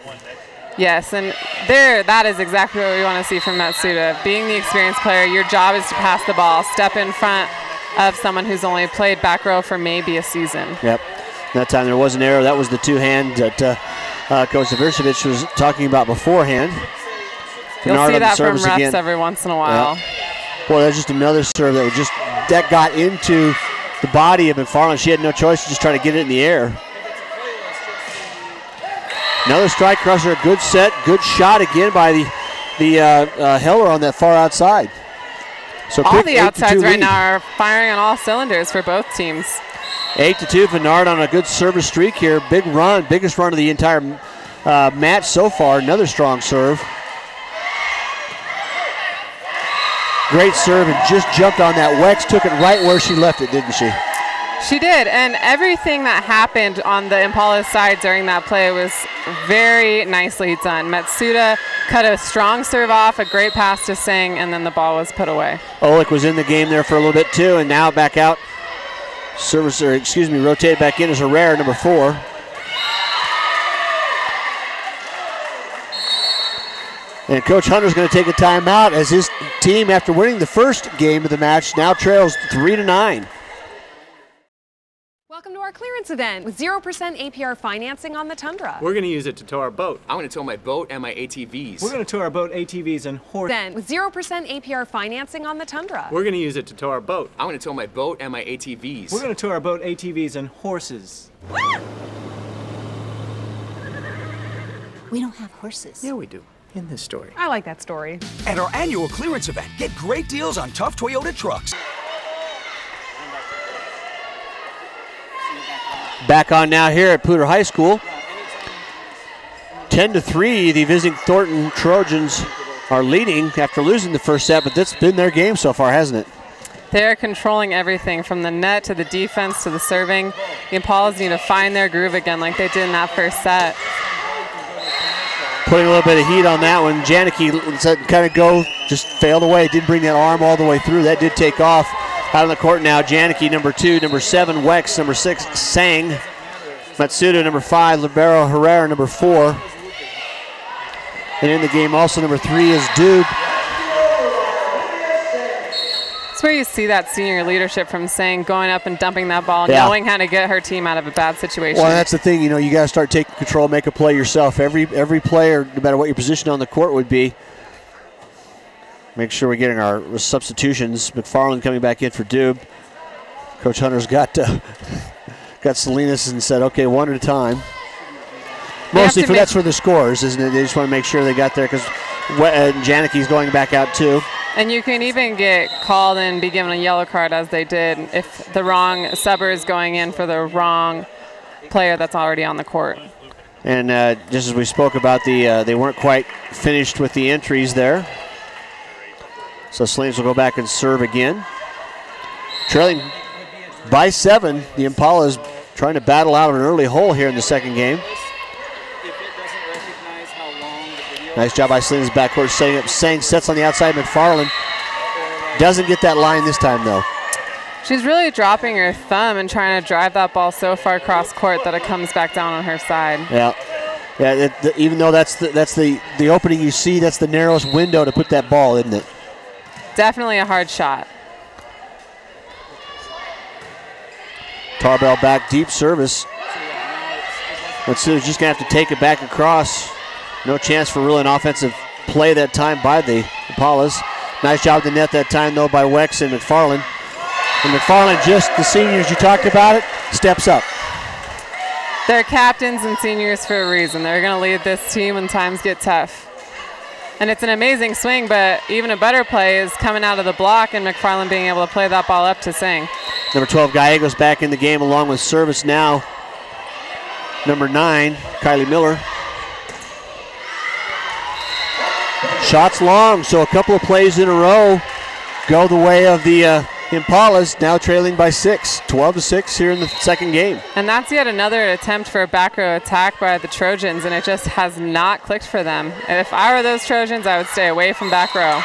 Yes, and there, that is exactly what we want to see from Matsuda. Being the experienced player, your job is to pass the ball, step in front of someone who's only played back row for maybe a season. Yep. That time there was an error. That was the two hand that uh, uh, Coach was talking about beforehand. You'll Bernard see that from refs again. every once in a while. Boy, that's just another serve that was just that got into the body of McFarland. She had no choice to just try to get it in the air. Another strike crusher, a good set, good shot again by the the uh, uh, Heller on that far outside. So All the outsides right lead. now are firing on all cylinders for both teams. Eight to two. Vennard on a good service streak here. Big run, biggest run of the entire uh, match so far. Another strong serve. Great serve and just jumped on that. Wex took it right where she left it, didn't she? She did, and everything that happened on the Impala side during that play was very nicely done. Matsuda cut a strong serve off, a great pass to Singh, and then the ball was put away. Oleg was in the game there for a little bit too, and now back out. Service, or excuse me, rotated back in as Herrera, number four. And Coach Hunter's going to take a timeout as his team, after winning the first game of the match, now trails three to nine. Welcome to our clearance event with 0% APR financing on the Tundra. We're going to use it to tow our boat. I'm going to tow my boat and my ATVs. We're going to tow our boat, ATVs, and horse. Then with 0% APR financing on the Tundra. We're going to use it to tow our boat. I'm going to tow my boat and my ATVs. We're going to tow our boat, ATVs, and horses. We don't have horses. Yeah, we do. In this story. I like that story. At our annual clearance event, get great deals on tough Toyota trucks. Back on now here at Poudre High School. 10 to 3, the visiting Thornton Trojans are leading after losing the first set, but that's been their game so far, hasn't it? They're controlling everything from the net to the defense to the serving. The Impalas need to find their groove again like they did in that first set. Putting a little bit of heat on that one. Janicki kind of go, just failed away. Didn't bring that arm all the way through. That did take off. Out on the court now, Janicki, number two. Number seven, Wex. Number six, Sang. Matsuda, number five. Libero Herrera, number four. And in the game, also number three is Dube. It's where you see that senior leadership from Sang going up and dumping that ball, Yeah. knowing how to get her team out of a bad situation. Well, that's the thing. You know, you got to start taking control, make a play yourself. Every every player, no matter what your position on the court would be. Make sure we're getting our substitutions. McFarland coming back in for Dube. Coach Hunter's got uh, got Salinas and said, "Okay, one at a time." Mostly for that's for the scores, isn't it? They just want to make sure they got there because uh, Janicki's going back out too. And you can even get called and be given a yellow card as they did if the wrong subber is going in for the wrong player that's already on the court. And uh, just as we spoke about, the uh, they weren't quite finished with the entries there. So Salinas will go back and serve again. Trailing by seven. The Impalas trying to battle out an early hole here in the second game. Nice job by Salinas backcourt setting up Sang sets on the outside. McFarland doesn't get that line this time though. She's really dropping her thumb and trying to drive that ball so far across court that it comes back down on her side. Yeah, yeah. It, the, even though that's the, that's the the opening you see, that's the narrowest window to put that ball, isn't it? Definitely a hard shot. Tarbell back deep service. Let's see, just gonna have to take it back across. No chance for really an offensive play that time by the Impalas. Nice job to net that time though by Wex and McFarland. And McFarland, just the seniors you talked about it, steps up. They're captains and seniors for a reason. They're going to lead this team when times get tough. And it's an amazing swing, but even a better play is coming out of the block and McFarland being able to play that ball up to Sing. Number 12, Gallegos back in the game along with service now. Number 9, Kylie Miller. Shots long, so a couple of plays in a row go the way of the uh, Impalas, now trailing by six, 12 to 6 here in the second game. And that's yet another attempt for a back row attack by the Trojans, and it just has not clicked for them. And if I were those Trojans, I would stay away from back row.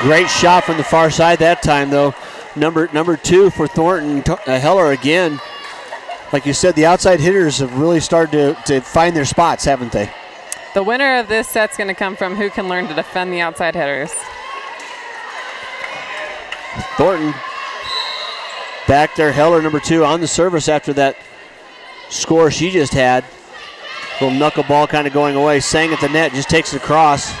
Great shot from the far side that time, though. Number number two for Thornton uh, Heller again. Like you said, the outside hitters have really started to, to find their spots, haven't they? The winner of this set's going to come from who can learn to defend the outside hitters. Thornton back there. Heller, number two, on the service after that score she just had. Little knuckleball kind of going away. Sang at the net, just takes it across.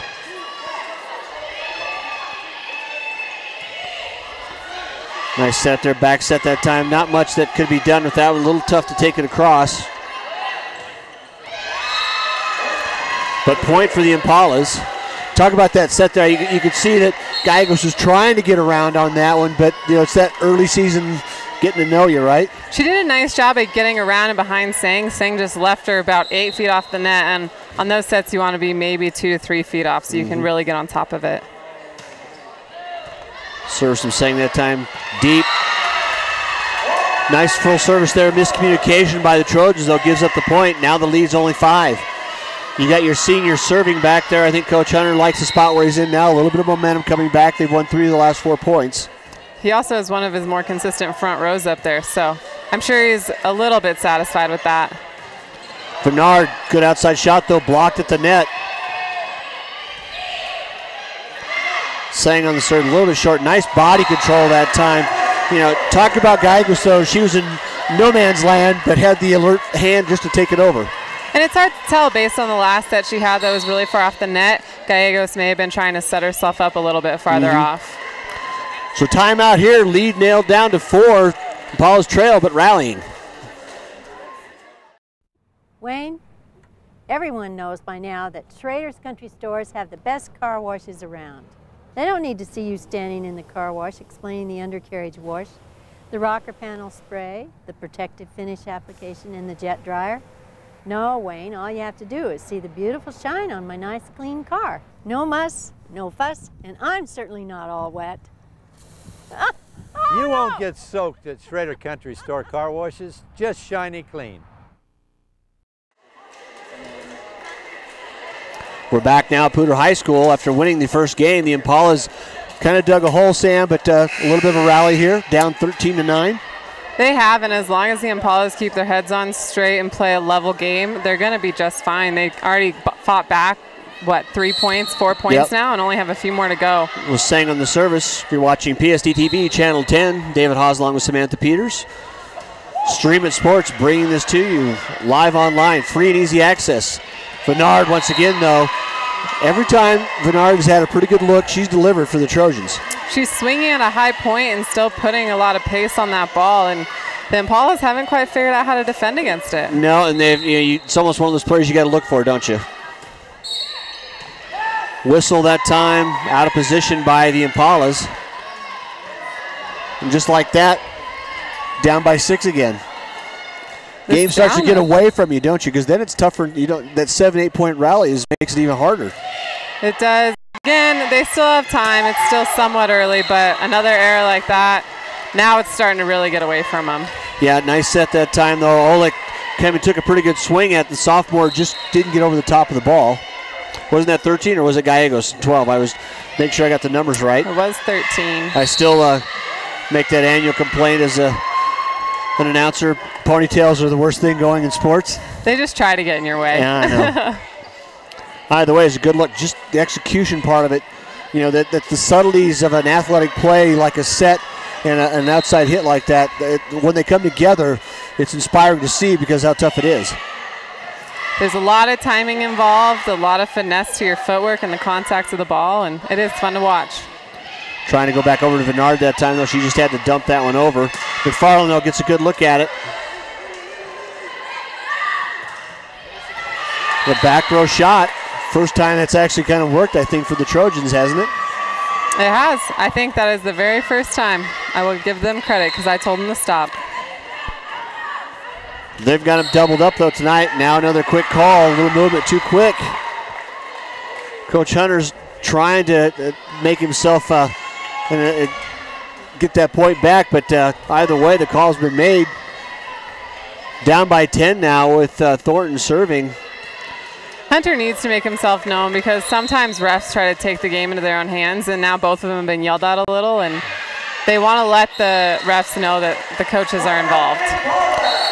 Nice set there, back set that time. Not much that could be done with that. A little tough to take it across. But point for the Impalas. Talk about that set there. You, you could see that Gallegos was trying to get around on that one, but you know it's that early season getting to know you, right? She did a nice job at getting around and behind Sang. Sang just left her about eight feet off the net, and on those sets you want to be maybe two to three feet off, so you Mm-hmm. can really get on top of it. Serves some Sang that time deep. Nice full service there. Miscommunication by the Trojans, though, gives up the point. Now the lead's only five. You got your senior serving back there. I think Coach Hunter likes the spot where he's in now. A little bit of momentum coming back. They've won three of the last four points. He also has one of his more consistent front rows up there, so I'm sure he's a little bit satisfied with that. Bernard, good outside shot, though, blocked at the net. Sang on the serve, a little bit short. Nice body control that time. You know, talk about Gallegos, though. She was in no man's land, but had the alert hand just to take it over. And it's hard to tell based on the last set she had that was really far off the net. Gallegos may have been trying to set herself up a little bit farther Mhm. off. So timeout here, lead nailed down to four. Paul's trail, but rallying. Wayne, everyone knows by now that Schrader's Country Stores have the best car washes around. They don't need to see you standing in the car wash explaining the undercarriage wash, the rocker panel spray, the protective finish application, and the jet dryer. No, Wayne, all you have to do is see the beautiful shine on my nice clean car. No muss, no fuss, and I'm certainly not all wet. You won't get soaked at Schrader Country Store car washes, just shiny clean. We're back now at Poudre High School after winning the first game. The Impalas kind of dug a hole, Sam, but uh, a little bit of a rally here, down 13 to 9. They have, and as long as the Impalas keep their heads on straight and play a level game, they're going to be just fine. They already b- fought back, what, three points, four points Yep. now, and only have a few more to go. was Sang on the service. If you're watching PSD TV, Channel 10, David Haase along with Samantha Peters. Stream It Sports bringing this to you live online, free and easy access. Bernard, once again, though, every time Bernard has had a pretty good look, she's delivered for the Trojans. She's swinging at a high point and still putting a lot of pace on that ball, and the Impalas haven't quite figured out how to defend against it. No, and they've, you know, you, it's almost one of those players you got to look for, don't you? Whistle that time, out of position by the Impalas. And just like that, down by six again. Game starts to get away from you, don't you? Because then it's tougher. You don't. That seven, eight point rally is makes it even harder. It does. Again, they still have time. It's still somewhat early, but another error like that now it's starting to really get away from them. Yeah, nice set that time though. Oleg came and took a pretty good swing at the sophomore, just didn't get over the top of the ball. Wasn't that 13 or was it Gallegos 12? I was make sure I got the numbers right. It was 13. I still uh, make that annual complaint as a an announcer. Ponytails are the worst thing going in sports. They just try to get in your way. Yeah, I know. Either way, it's a good look. Just the execution part of it. You know, that, that the subtleties of an athletic play like a set and a, an outside hit like that, it, when they come together, it's inspiring to see because how tough it is. There's a lot of timing involved, a lot of finesse to your footwork and the contacts of the ball, and it is fun to watch. Trying to go back over to Vennard that time, though. She just had to dump that one over. McFarland, though, gets a good look at it. The back row shot. First time that's actually kind of worked, I think, for the Trojans, hasn't it? It has. I think that is the very first time. I will give them credit because I told them to stop. They've got him doubled up, though, tonight. Now another quick call. A little movement too quick. Coach Hunter's trying to uh, make himself uh, uh, get that point back, but uh, either way, the call's been made. Down by 10 now with uh, Thornton serving. Hunter needs to make himself known because sometimes refs try to take the game into their own hands, and now both of them have been yelled at a little, and they want to let the refs know that the coaches are involved.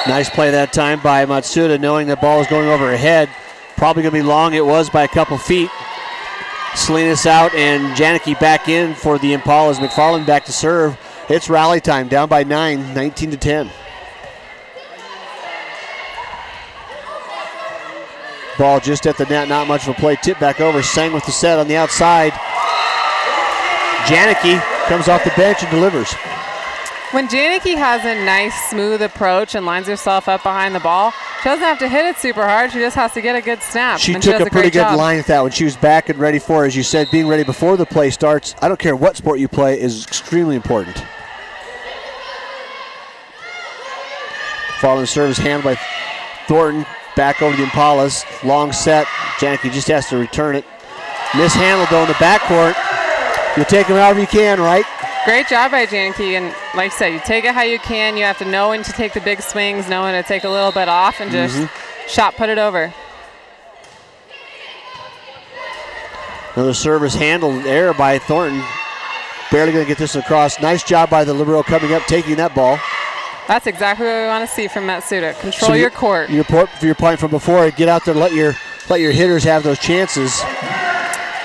Nice play that time by Matsuda, knowing the ball is going over her head. Probably going to be long. It was by a couple feet. Salinas out and Janicki back in for the Impalas. McFarland back to serve. It's rally time, down by nine, 19 to 10. Ball just at the net, not much of a play. Tip back over, sang with the set on the outside. Janicki comes off the bench and delivers. When Janicki has a nice, smooth approach and lines herself up behind the ball, she doesn't have to hit it super hard. She just has to get a good snap. She took she a pretty good job. line at that when she was back and ready for, it. as you said, being ready before the play starts. I don't care what sport you play is extremely important. Falling service handled by Thornton. Back over the Impalas. Long set. Janicki just has to return it. Mishandled though in the backcourt. You take them however you can, right? Great job by Janicki, and like I said, you take it how you can. You have to know when to take the big swings, know when to take a little bit off, and just Mhm. shot put it over. Another service handled there by Thornton. Barely going to get this across. Nice job by the Libero coming up, taking that ball. That's exactly what we want to see from Matsuda. Control So your your- court. Your your point from before, get out there, let your let your hitters have those chances.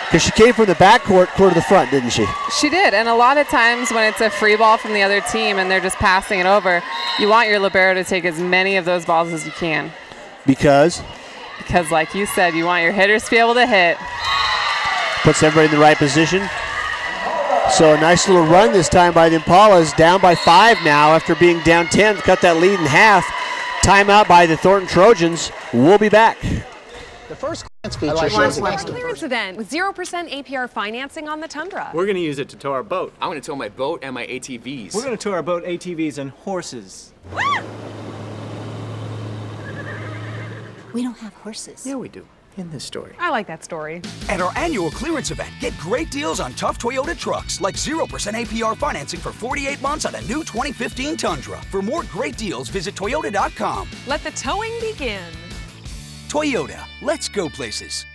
Because she came from the backcourt, court to the front, didn't she? She did, and a lot of times when it's a free ball from the other team and they're just passing it over, you want your libero to take as many of those balls as you can. Because Because, like you said, you want your hitters to be able to hit. puts everybody in the right position. So a nice little run this time by the Impalas, down by five now after being down 10, cut that lead in half. Timeout by the Thornton Trojans. We'll be back. The first glance I like shows that. the Clearance event with 0% APR financing on the Tundra. We're going to use it to tow our boat. I'm going to tow my boat and my ATVs. We're going to tow our boat, ATVs, and horses. We don't have horses. Yeah, we do. In this story. I like that story. At our annual clearance event, get great deals on tough Toyota trucks, like 0% APR financing for 48 months on a new 2015 Tundra. For more great deals, visit Toyota.com. Let the towing begin. Toyota, let's go places.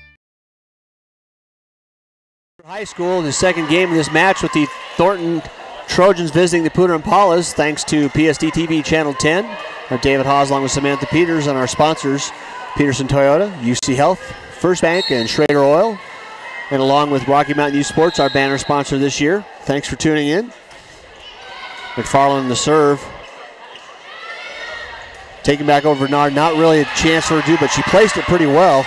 High school the second game of this match with the Thornton Trojans visiting the Poudre Impalas thanks to PSD TV Channel 10. Our David Haase along with Samantha Peters and our sponsors Pedersen Toyota, UC Health, First Bank, and Schrader Oil. And along with Rocky Mountain Youth Sports, our banner sponsor this year. Thanks for tuning in. McFarland the serve. Taking back over Bernard. Not really a chance for her to do, but she placed it pretty well.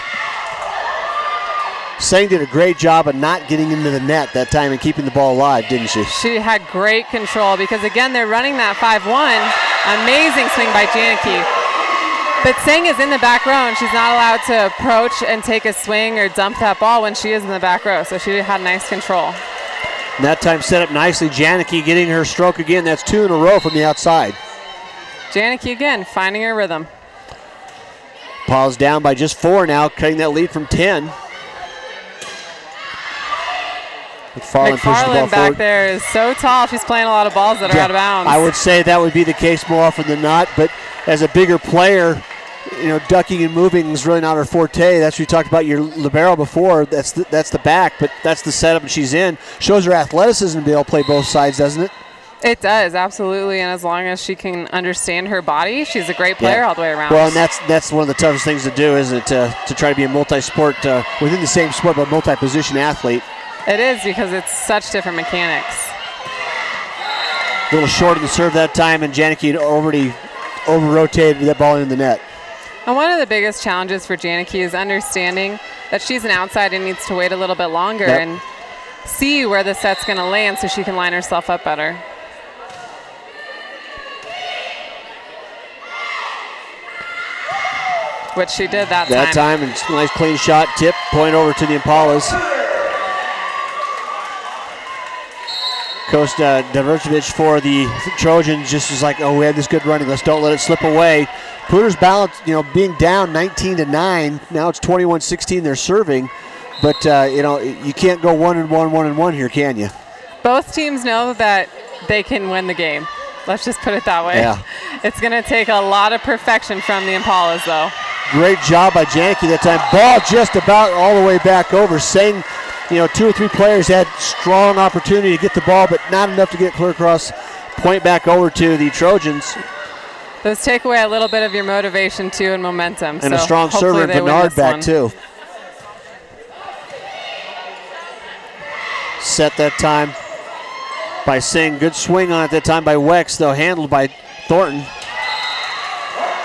Sang did a great job of not getting into the net that time and keeping the ball alive, didn't she? She had great control because, again, they're running that 5 1. Amazing swing by Janicki. But Sang is in the back row and she's not allowed to approach and take a swing or dump that ball when she is in the back row. So she had nice control. And that time set up nicely. Janicki getting her stroke again. That's two in a row from the outside. Janicki again finding her rhythm. Paul's down by just four now, cutting that lead from 10. McFarland, pushes the ball McFarland back forward. there is so tall. She's playing a lot of balls that are out of bounds. I would say that would be the case more often than not, but as a bigger player, you know, ducking and moving is really not her forte. That's what we talked about your libero before. That's the, that's the back, but that's the setup and she's in. Shows her athleticism to be able to play both sides, doesn't it? It does absolutely, and as long as she can understand her body, she's a great player Yeah. all the way around. Well, and that's that's one of the toughest things to do, isn't it? To, to try to be a multi-sport uh, within the same sport, but multi-position athlete. it is because it's such different mechanics. A little short of the serve that time, and Janicki had already over-rotated that ball into the net. And one of the biggest challenges for Janicki is understanding that she's an outside and needs to wait a little bit longer Yep. and see where the set's going to land so she can line herself up better. Which she did that, That time, and it's a nice clean shot, tip, point over to the Impalas. Coach uh, Diverchevich for the Trojans just is like, oh, we had this good running. Let's don't let it slip away. Poudre's balance, you know, being down 19 to 9. Now it's 21 16. They're serving. But, uh, you know, you can't go 1 and 1, 1 and 1 here, can you? Both teams know that they can win the game. Let's just put it that way. Yeah. It's going to take a lot of perfection from the Impalas, though. Great job by Janicki that time. Ball just about all the way back over. Saying, you know, two or three players had strong opportunity to get the ball, but not enough to get clear across. Point back over to the Trojans. Those take away a little bit of your motivation, too, and momentum. And a so strong hopefully server, win Bernard, back one. too. Set that time by Singh. Good swing on it that time by Wex, though handled by Thornton.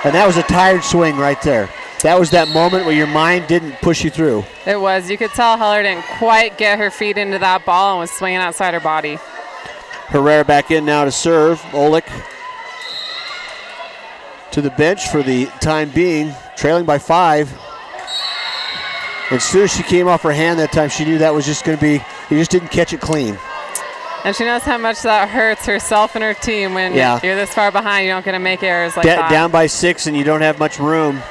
And that was a tired swing right there. That was that moment where your mind didn't push you through. It was. You could tell Heller didn't quite get her feet into that ball and was swinging outside her body. Herrera back in now to serve. Olick to the bench for the time being, trailing by five. As soon as she came off her hand that time, she knew that was just going to be, you just didn't catch it clean. And she knows how much that hurts herself and her team when Yeah. you're this far behind. You don't get to make errors like Da- that. down by six, and you don't have much room.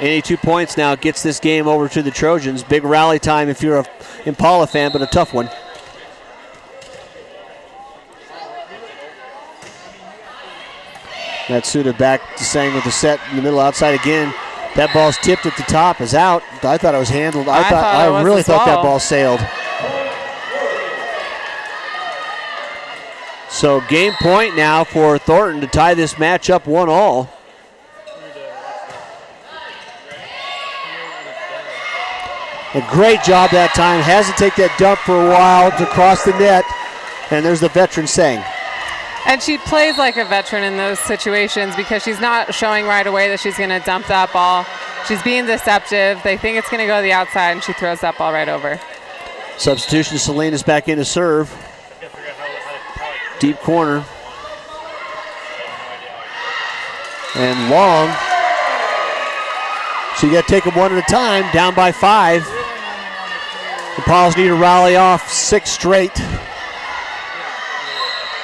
82 points now gets this game over to the Trojans. Big rally time if you're a Impala fan, but a tough one. Matsuda back to Sang with the set in the middle outside again. That ball's tipped at the top, is out. I thought it was handled. I, I thought, thought I really thought that ball sailed. So game point now for Thornton to tie this match up one all. A great job that time. Has to take that dump for a while to cross the net. And there's the veteran Sang. And she plays like a veteran in those situations because she's not showing right away that she's going to dump that ball. She's being deceptive. They think it's going to go to the outside, and she throws that ball right over. Substitution, Salinas back in to serve. Deep corner. And long. So you got to take them one at a time, down by five. The Paws need to rally off six straight.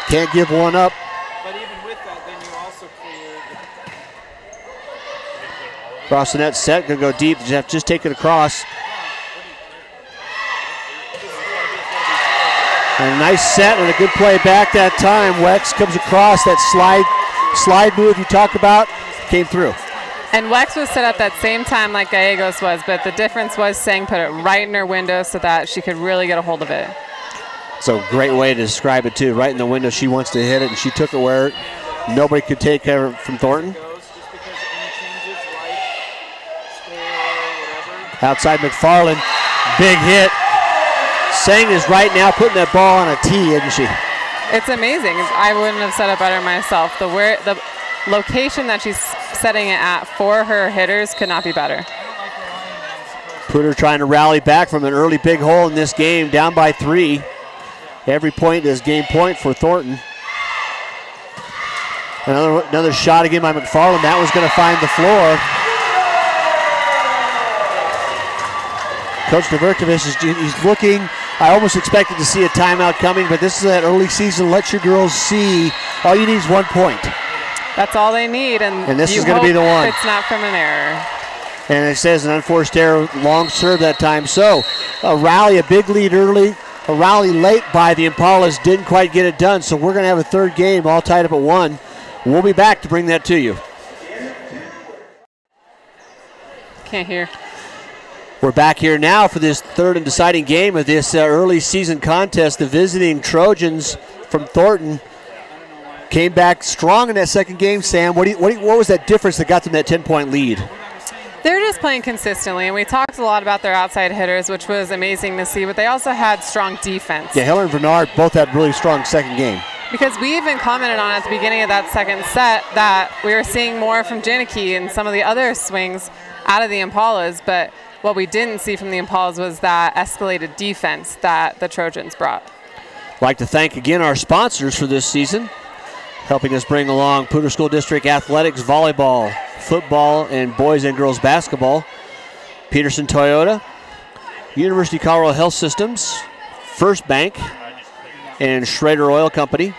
Can't give one up. Cross the net set, gonna go deep. To just take it across. And a nice set and a good play back that time. Wex comes across that slide slide move you talk about, came through. And Wex was set up that same time like Gallegos was, but the difference was Sang put it right in her window so that she could really get a hold of it. It's a great way to describe it too. Right in the window, she wants to hit it, and she took it where nobody could take her from Thornton. Outside McFarland, big hit. Sang is right now putting that ball on a tee, isn't she? It's amazing. I wouldn't have set it better myself. The where the location that she's setting it at for her hitters could not be better. Poudre trying to rally back from an early big hole in this game, down by three. Every point is game point for Thornton. Another another shot again by McFarland. That was going to find the floor. Coach Noverkovich is he's looking. I almost expected to see a timeout coming, but this is that early season. Let your girls see. All you need is one point. That's all they need, and, And this is gonna be the one. It's not from an error. And it says an unforced error, long serve that time. So a rally, a big lead early. a rally late by the Impalas didn't quite get it done. So we're going to have a third game all tied up at one. We'll be back to bring that to you. Can't hear. We're back here now for this third and deciding game of this uh, early season contest. The visiting Trojans from Thornton came back strong in that second game. Sam, what, do you, what, do you, what was that difference that got them that 10 point lead? They're just playing consistently, and we talked a lot about their outside hitters, which was amazing to see, but they also had strong defense. Yeah, Heller and Bernard both had really strong second game. Because we even commented on at the beginning of that second set that we were seeing more from Janicki and some of the other swings out of the Impalas, but what we didn't see from the Impalas was that escalated defense that the Trojans brought. I'd like to thank again our sponsors for this season, helping us bring along Poudre School District athletics, volleyball, football, and boys and girls basketball. Pedersen Toyota, University of Colorado Health Systems, First Bank, and Schrader Oil Company.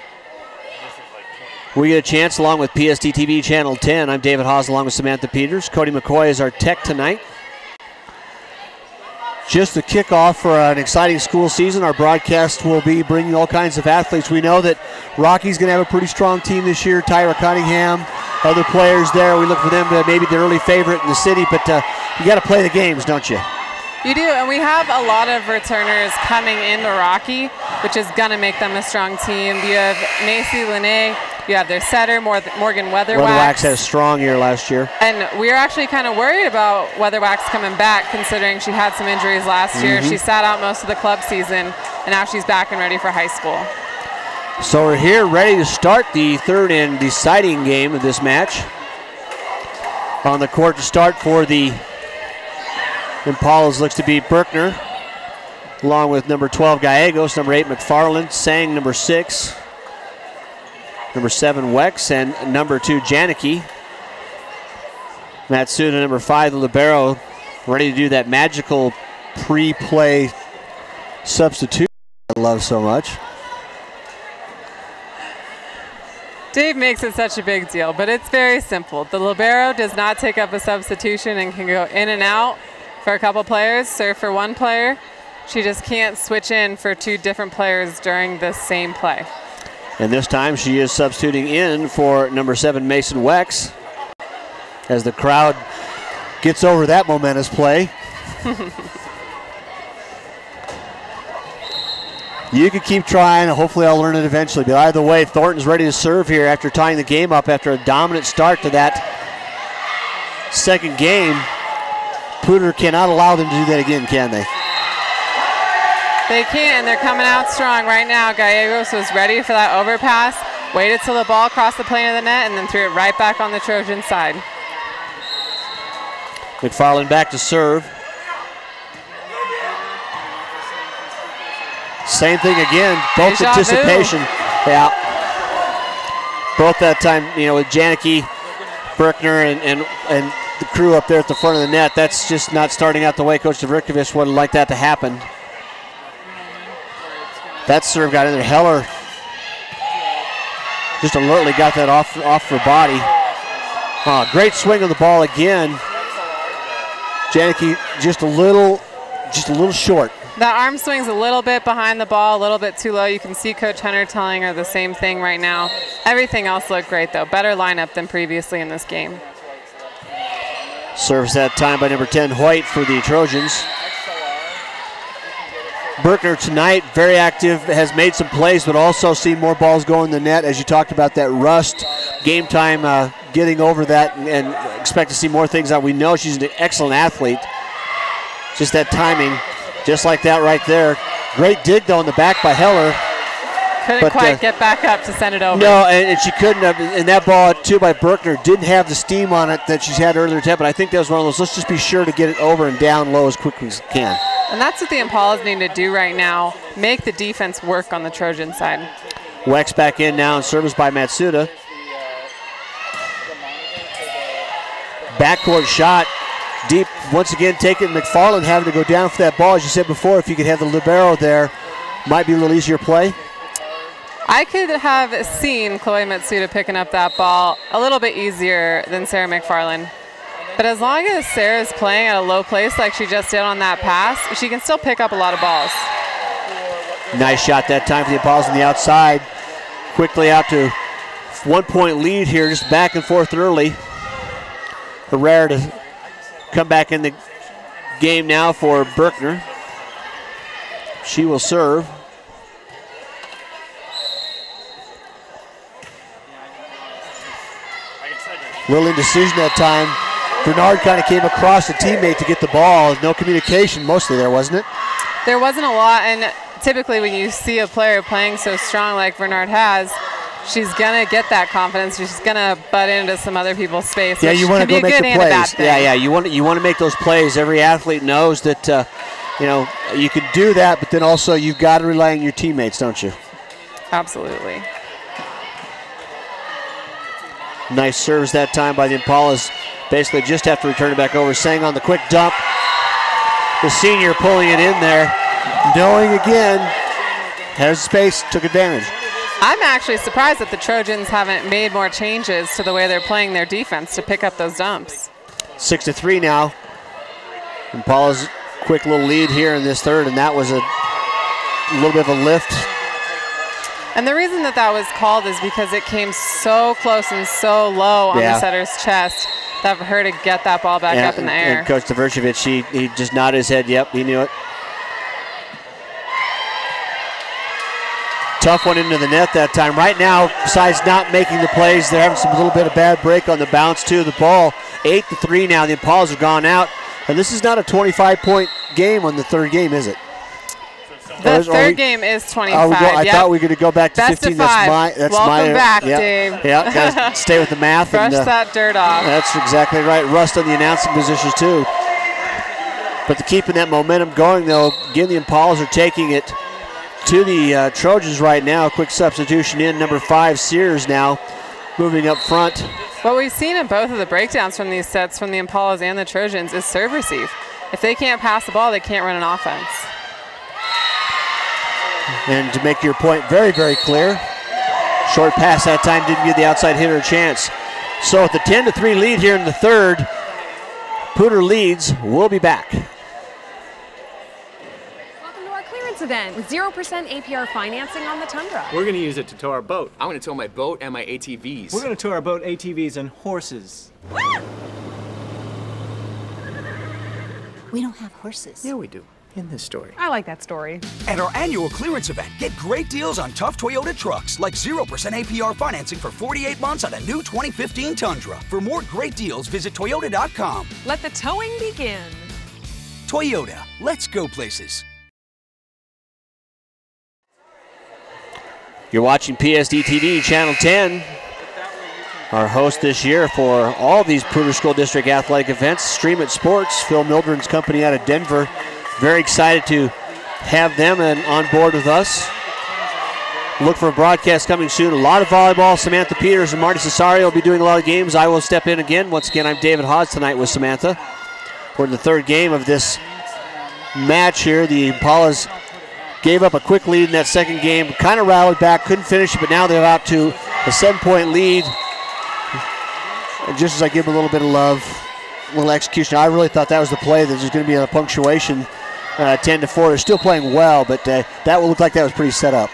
We get a chance along with PSD TV Channel 10. I'm David Haase along with Samantha Peters. Cody McCoy is our tech tonight. Just the kickoff for an exciting school season. Our broadcast will be bringing all kinds of athletes. We know that Rocky's going to have a pretty strong team this year. Tyra Cunningham, other players there. We look for them to maybe the early favorite in the city, but uh, you got to play the games, don't you? You do, and we have a lot of returners coming into Rocky, which is going to make them a strong team. You have Macy Lene, you have their setter, Morgan Weatherwax. Weatherwax had a strong year last year. And we are actually kind of worried about Weatherwax coming back, considering she had some injuries last mm-hmm. year. She sat out most of the club season, and now she's back and ready for high school. So we're here ready to start the third and deciding game of this match. On the court to start for the Impalas looks to be Berkner, along with number 12 Gallegos, number 8 McFarland, Sang number 6, number 7 Wex, and number 2 Janicki. Matsuda, number 5, the Libero, ready to do that magical pre play substitute I love so much. Dave makes it such a big deal, but it's very simple. The Libero does not take up a substitution and can go in and out for a couple players, serve for one player. She just can't switch in for two different players during the same play. And this time she is substituting in for number seven, Mason Wex, as the crowd gets over that momentous play. you could keep trying. Hopefully, I'll learn it eventually. But either way, Thornton's ready to serve here after tying the game up after a dominant start to that second game. Poudre cannot allow them to do that again, can they? They can. And they're coming out strong right now. Gallegos was ready for that overpass, waited till the ball crossed the plane of the net, and then threw it right back on the Trojan side. McFarland back to serve. Same thing again. Both Deja anticipation. Vu. Yeah. Both that time, you know, with Janicki, Berkner, and, and, and the crew up there at the front of the net. That's just not starting out the way Coach Davrikovic wouldn't like that to happen. That serve got in there. Heller just alertly got that off off her body. Uh, great swing of the ball again. Janicki just a little, just a little short. That arm swing's a little bit behind the ball, a little bit too low. You can see Coach Hunter telling her the same thing right now. Everything else looked great though. Better lineup than previously in this game. Serves that time by number 10, Hoyt for the Trojans. Berkner tonight, very active, has made some plays, but also seen more balls go in the net. As you talked about that rust, game time, uh, getting over that, and, and, expect to see more things out. We know she's an excellent athlete. Just that timing, just like that right there. Great dig though in the back by Heller. Couldn't but, quite uh, get back up to send it over. No, and, and, she couldn't have. And that ball, too, by Berkner, didn't have the steam on it that she's had earlier today. But I think that was one of those. Let's just be sure to get it over and down low as quickly as we can. And that's what the Impalas need to do right now make the defense work on the Trojan side. Wex back in now and service by Matsuda. Backcourt shot deep once again taking McFarland having to go down for that ball. As you said before, if you could have the Libero there, might be a little easier play. I could have seen Chloe Matsuda picking up that ball a little bit easier than Sarah McFarland. But as long as Sarah's playing at a low place like she just did on that pass, she can still pick up a lot of balls. Nice shot that time for the Apollos on the outside. Quickly out to one point lead here, just back and forth early. Herrera to come back in the game now for Berkner. She will serve. Little indecision that time. Bernard kind of came across the teammate to get the ball. No communication mostly there, wasn't it? There wasn't a lot, and typically when you see a player playing so strong like Bernard has, she's gonna get that confidence. She's gonna butt into some other people's space. Yeah, you want to go make the and a bad plays. Yeah, yeah, you want you want to make those plays. Every athlete knows that uh, you know you can do that, but then also you've got to rely on your teammates, don't you? Absolutely. Nice serves that time by the Impalas. Basically, just have to return it back over. Sang on the quick dump. The senior pulling it in there, knowing again has space, took advantage. I'm actually surprised that the Trojans haven't made more changes to the way they're playing their defense to pick up those dumps. Six to three now. Impala's quick little lead here in this third, and that was a little bit of a lift. And the reason that that was called is because it came so close and so low on Yeah. the setter's chest that for her to get that ball back and, up in the and air. Coach Tvrcevic, he, he just nodded his head. Yep, he knew it. Tough one into the net that time. Right now, besides not making the plays, they're having some little bit of bad break on the bounce too. The ball, eight to three now. The Impalas have gone out, and this is not a 25-point game on the third game, is it? The Or is- or third we- game is Oh, 25. we go, I yep. thought we were going to go back to Best 15. of That's my. That's Welcome my. back, yeah, Dave. Yeah, gotta stay with the math. Brush and, uh, that dirt off. That's exactly right. Rust on the announcing positions too. But to keeping that momentum going, though, again the Impalas are taking it to the uh, Trojans right now. Quick substitution in number five Sears now, moving up front. What we've seen in both of the breakdowns from these sets from the Impalas and the Trojans is serve receive. If they can't pass the ball, they can't run an offense. And to make your point very, very clear, short pass that time didn't give the outside hitter a chance. So at the 10 to 3 lead here in the third, Poudre leads. We'll be back. Welcome to our clearance event with 0% APR financing on the Tundra. We're going to use it to tow our boat. I'm going to tow my boat and my ATVs. We're going to tow our boat, ATVs, and horses. We don't have horses. Yeah, we do. In this story. I like that story. At our annual clearance event, get great deals on tough Toyota trucks, like 0% APR financing for 48 months on a new 2015 Tundra. For more great deals, visit Toyota.com. Let the towing begin. Toyota, let's go places. You're watching PSD TV, Channel 10. Our host this year for all these Poudre School District athletic events, Stream It Sports, Phil Mildren's company out of Denver. Very excited to have them and on board with us. Look for a broadcast coming soon. A lot of volleyball. Samantha Peters and Marty Cesario will be doing a lot of games. I will step in again. Once again, I'm David Haase tonight with Samantha. We're in the third game of this match here. The Impalas gave up a quick lead in that second game, kind of rallied back, couldn't finish it, but now they're out to a seven point lead. And just as I give them a little bit of love, a little execution, I really thought that was the play that was going to be a punctuation uh, 10 to 4. They're still playing well, but uh, that would look like that was pretty set up.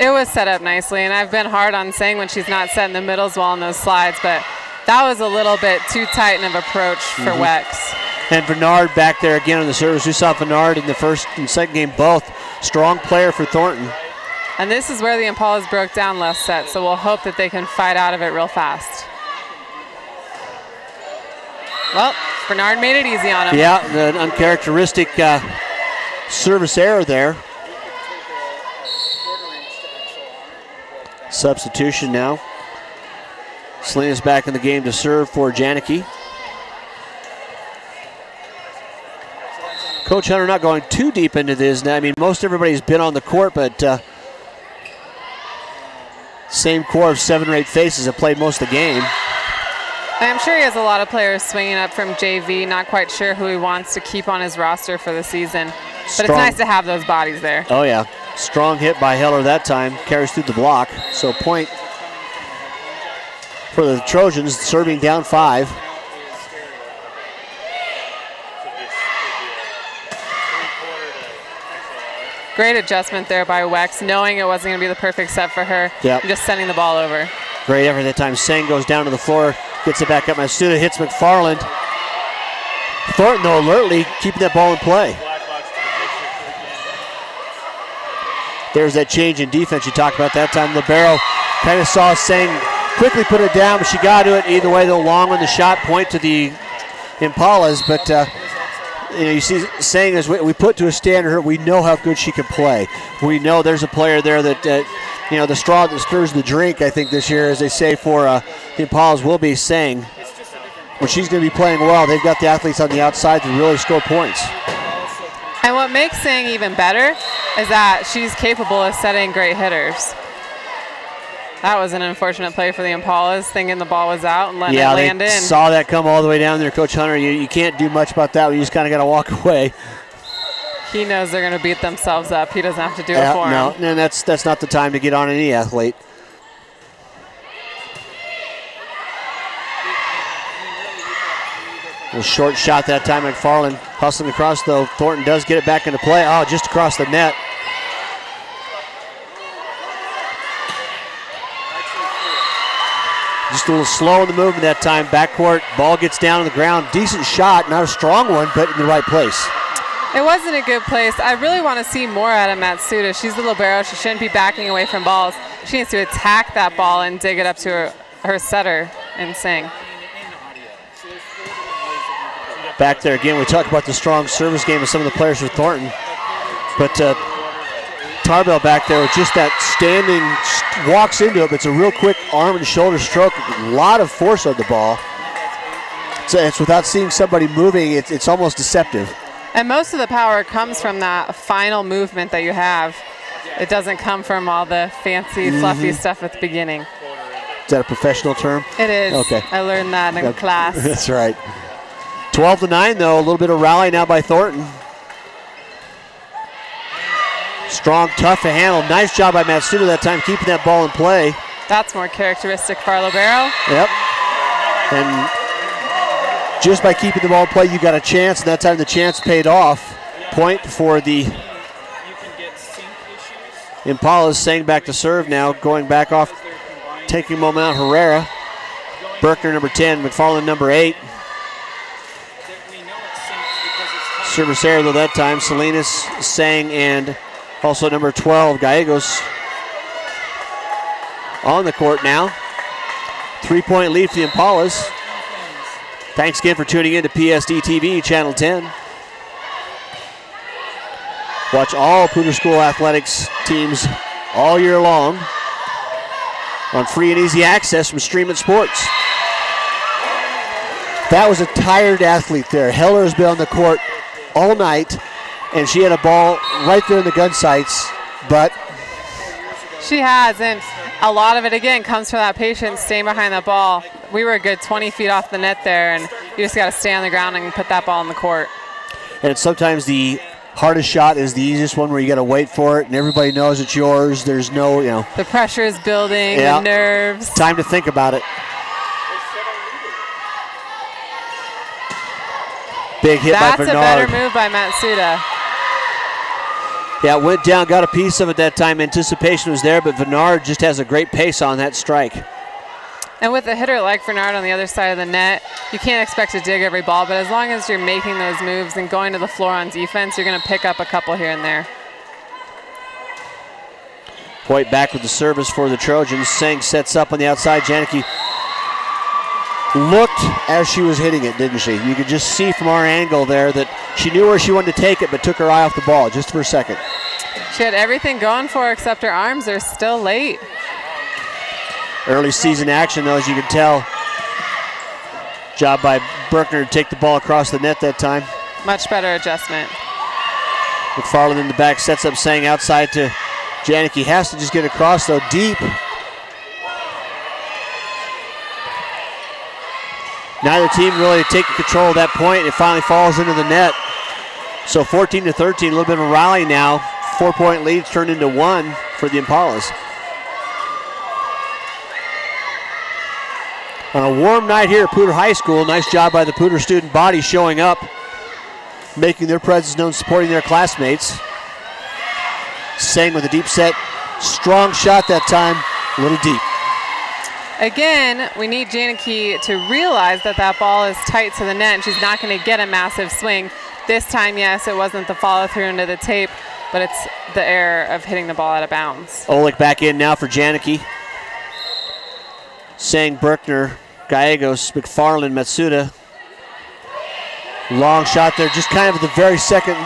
It was set up nicely, and I've been hard on Sang when she's not set in the middles well on those slides, but that was a little bit too tight of approach for Mhm. Wex. And Bernard back there again on the service. We saw Bernard in the first and second game both. Strong player for Thornton. And this is where the Impalas broke down last set, so we'll hope that they can fight out of it real fast. Well, Bernard made it easy on him. Yeah, an uncharacteristic uh, service error there. Substitution now. Selena's back in the game to serve for Janicki. Coach Hunter not going too deep into this. Now, I mean, most everybody's been on the court, but uh, same core of seven or eight faces have played most of the game. I'm sure he has a lot of players swinging up from JV, not quite sure who he wants to keep on his roster for the season. But it's nice to have those bodies there. Oh, yeah. Strong hit by Heller that time. Carries through the block. So point for the Trojans, serving down five. Great adjustment there by Wex, knowing it wasn't going to be the perfect set for her. Yep. Just sending the ball over. Great effort that time. Sang goes down to the floor, gets it back up. Matsuda hits McFarland. Thornton, though, alertly keeping that ball in play. There's that change in defense you talked about that time. Libero kind of saw Sang quickly put it down, but she got to it. Either way, though, long on the shot point to the Impalas, but uh, you know, you see Sang as we, we put to a standard, we know how good she can play. We know there's a player there that, uh, you know, the straw that stirs the drink, I think, this year, as they say for uh, the Impalas, will be Sang. When she's going to be playing well, they've got the athletes on the outside to really score points. And what makes Sang even better is that she's capable of setting great hitters. That was an unfortunate play for the Impalas, thinking the ball was out and letting yeah, it land they in. saw that come all the way down there, Coach Hunter. You, you can't do much about that. You just kind of got to walk away. He knows they're going to beat themselves up. He doesn't have to do Yeah, it for no, them. no, that's that's not the time to get on any athlete. A short shot that time. McFarland hustling across though. Thornton does get it back into play. Oh, just across the net. Just a little slow in the movement that time. Backcourt, ball gets down on the ground. Decent shot, not a strong one, but in the right place. It wasn't a good place. I really want to see more out of Matsuda. She's the libero. She shouldn't be backing away from balls. She needs to attack that ball and dig it up to her, her setter and Sang. Back there again. We talk about the strong service game of some of the players for Thornton, but uh, Tarbell back there with just that standing walks into it. But it's a real quick arm and shoulder stroke. A lot of force on the ball. So it's without seeing somebody moving. It's it's almost deceptive. And most of the power comes from that final movement that you have. It doesn't come from all the fancy, fluffy Mhm. stuff at the beginning. Is that a professional term? It is. Okay. I learned that in Yep. class. That's right. 12 to 9, though. A little bit of rally now by Thornton. Strong, tough to handle. Nice job by Matsuda that time, keeping that ball in play. That's more characteristic for our libero. Yep. And just by keeping the ball in play, you got a chance, and that time the chance paid off. Point for the Impalas Sang back to serve now, going back off, taking moment out Herrera. Berkner number 10, McFarland number 8. Service error though that time, Salinas, Sang, and also number 12, Gallegos on the court now. Three point lead for the Impalas. Thanks again for tuning in to PSD TV, Channel 10. Watch all Poudre School athletics teams all year long on free and easy access from Stream It Sports. That was a tired athlete there. Heller has been on the court all night, and she had a ball right there in the gun sights, but She has, and a lot of it again comes from that patience staying behind that ball. We were a good 20 feet off the net there, and you just got to stay on the ground and put that ball in the court. and sometimes the hardest shot is the easiest one where you got to wait for it, and everybody knows it's yours. There's no, you know, The pressure is building, Yeah. the nerves. time to think about it. Big hit That's by a better move by Matsuda. Yeah, went down, got a piece of it that time. Anticipation was there, but Bernard just has a great pace on that strike. And with a hitter like Bernard on the other side of the net, you can't expect to dig every ball, but as long as you're making those moves and going to the floor on defense, you're going to pick up a couple here and there. Hoyt back with the service for the Trojans. Sang sets up on the outside. Janicki looked as she was hitting it, didn't she? You could just see from our angle there that she knew where she wanted to take it, but took her eye off the ball just for a second. She had everything going for her except her arms are still late. Early season action, though, as you can tell. Job by Berkner to take the ball across the net that time. Much better adjustment. McFarland in the back sets up Sang outside to Janicki. Has to just get across, though, deep. Neither team really taking control of that point. It finally falls into the net. So 14 to 13, a little bit of a rally now. Four point leads turned into one for the Impalas. On a warm night here at Poudre High School, nice job by the Poudre student body showing up, making their presence known, supporting their classmates. Sang with a deep set. Strong shot that time, a little deep. Again, we need Janicki to realize that that ball is tight to the net and she's not going to get a massive swing. This time, yes, it wasn't the follow through into the tape, but it's the error of hitting the ball out of bounds. Olick back in now for Janicki. Sang, Berkner, Gallegos, McFarland, Matsuda. Long shot there, just kind of the very second,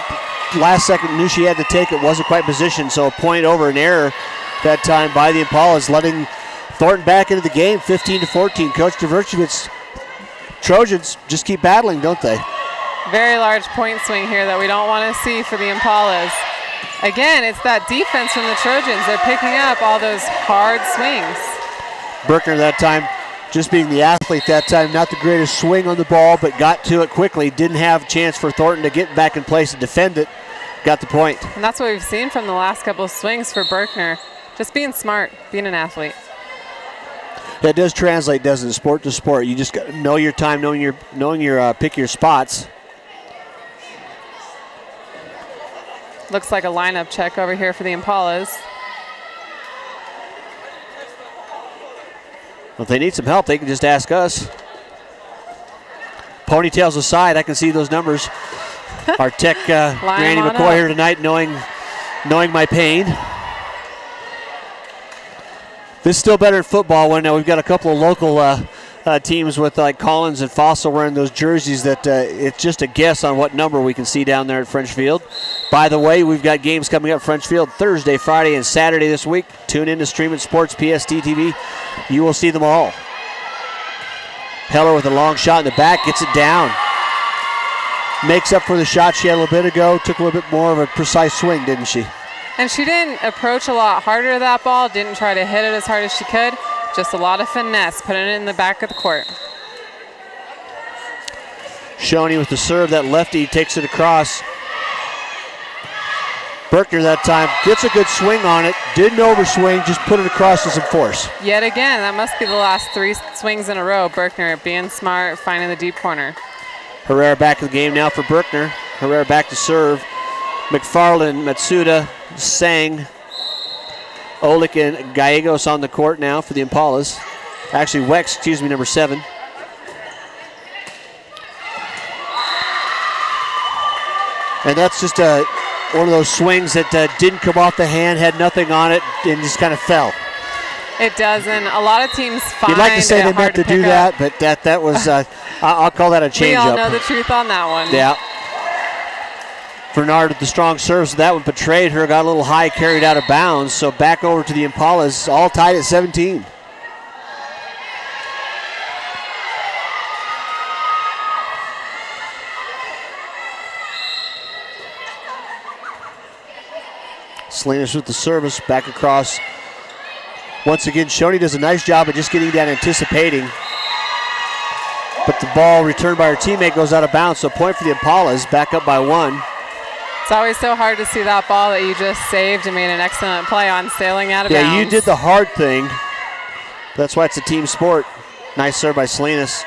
last second, knew she had to take it, wasn't quite positioned, so a point over an error that time by the Impalas, letting Thornton back into the game, 15 to 14. Coach Dverchevitz, Trojans just keep battling, don't they? Very large point swing here that we don't want to see for the Impalas. Again, it's that defense from the Trojans. They're picking up all those hard swings. Berkner that time just being the athlete that time, not the greatest swing on the ball, but got to it quickly. Didn't have a chance for Thornton to get back in place and defend it. Got the point. And that's what we've seen from the last couple of swings for Berkner. Just being smart, being an athlete. That does translate, doesn't it? Sport to sport. You just got to know your time, knowing your, knowing your uh, pick your spots. Looks like a lineup check over here for the Impalas. Well, if they need some help, they can just ask us. Ponytails aside, I can see those numbers. Our tech, uh, Randy McCoy up. here tonight, knowing, knowing my pain. This is still better at football when uh, we've got a couple of local uh, uh, teams with like Collins and Fossil wearing those jerseys that uh, it's just a guess on what number we can see down there at French Field. By the way, we've got games coming up French Field Thursday, Friday, and Saturday this week. Tune in to Stream It Sports PSD TV. You will see them all. Heller with a long shot in the back, gets it down. Makes up for the shot she had a little bit ago. Took a little bit more of a precise swing, didn't she? And she didn't approach a lot harder that ball, didn't try to hit it as hard as she could. Just a lot of finesse, putting it in the back of the court. Shoney with the serve, that lefty takes it across. Berkner that time gets a good swing on it, didn't overswing, just put it across with some force. Yet again, that must be the last three swings in a row. Berkner being smart, finding the deep corner. Herrera back in the game now for Berkner. Herrera back to serve. McFarland, Matsuda, Sang, Olick, and Gallegos on the court now for the Impalas. Actually, Wex, excuse me, number seven. And that's just a, one of those swings that uh, didn't come off the hand, had nothing on it, and just kind of fell. It doesn't. A lot of teams find You'd like to say they meant to, pick do up. that, but that that was, uh, I'll call that a change We all up. know the truth on that one. Yeah. Bernard with the strong serves. That one betrayed her, got a little high, carried out of bounds. So back over to the Impalas, all tied at 17. Salinas with the service, back across. Once again, Shoney does a nice job of just getting down anticipating. But the ball returned by her teammate goes out of bounds, so point for the Impalas, back up by one. It's always so hard to see that ball that you just saved and made an excellent play on sailing out of Yeah, bounds. you did the hard thing. That's why it's a team sport. Nice serve by Salinas.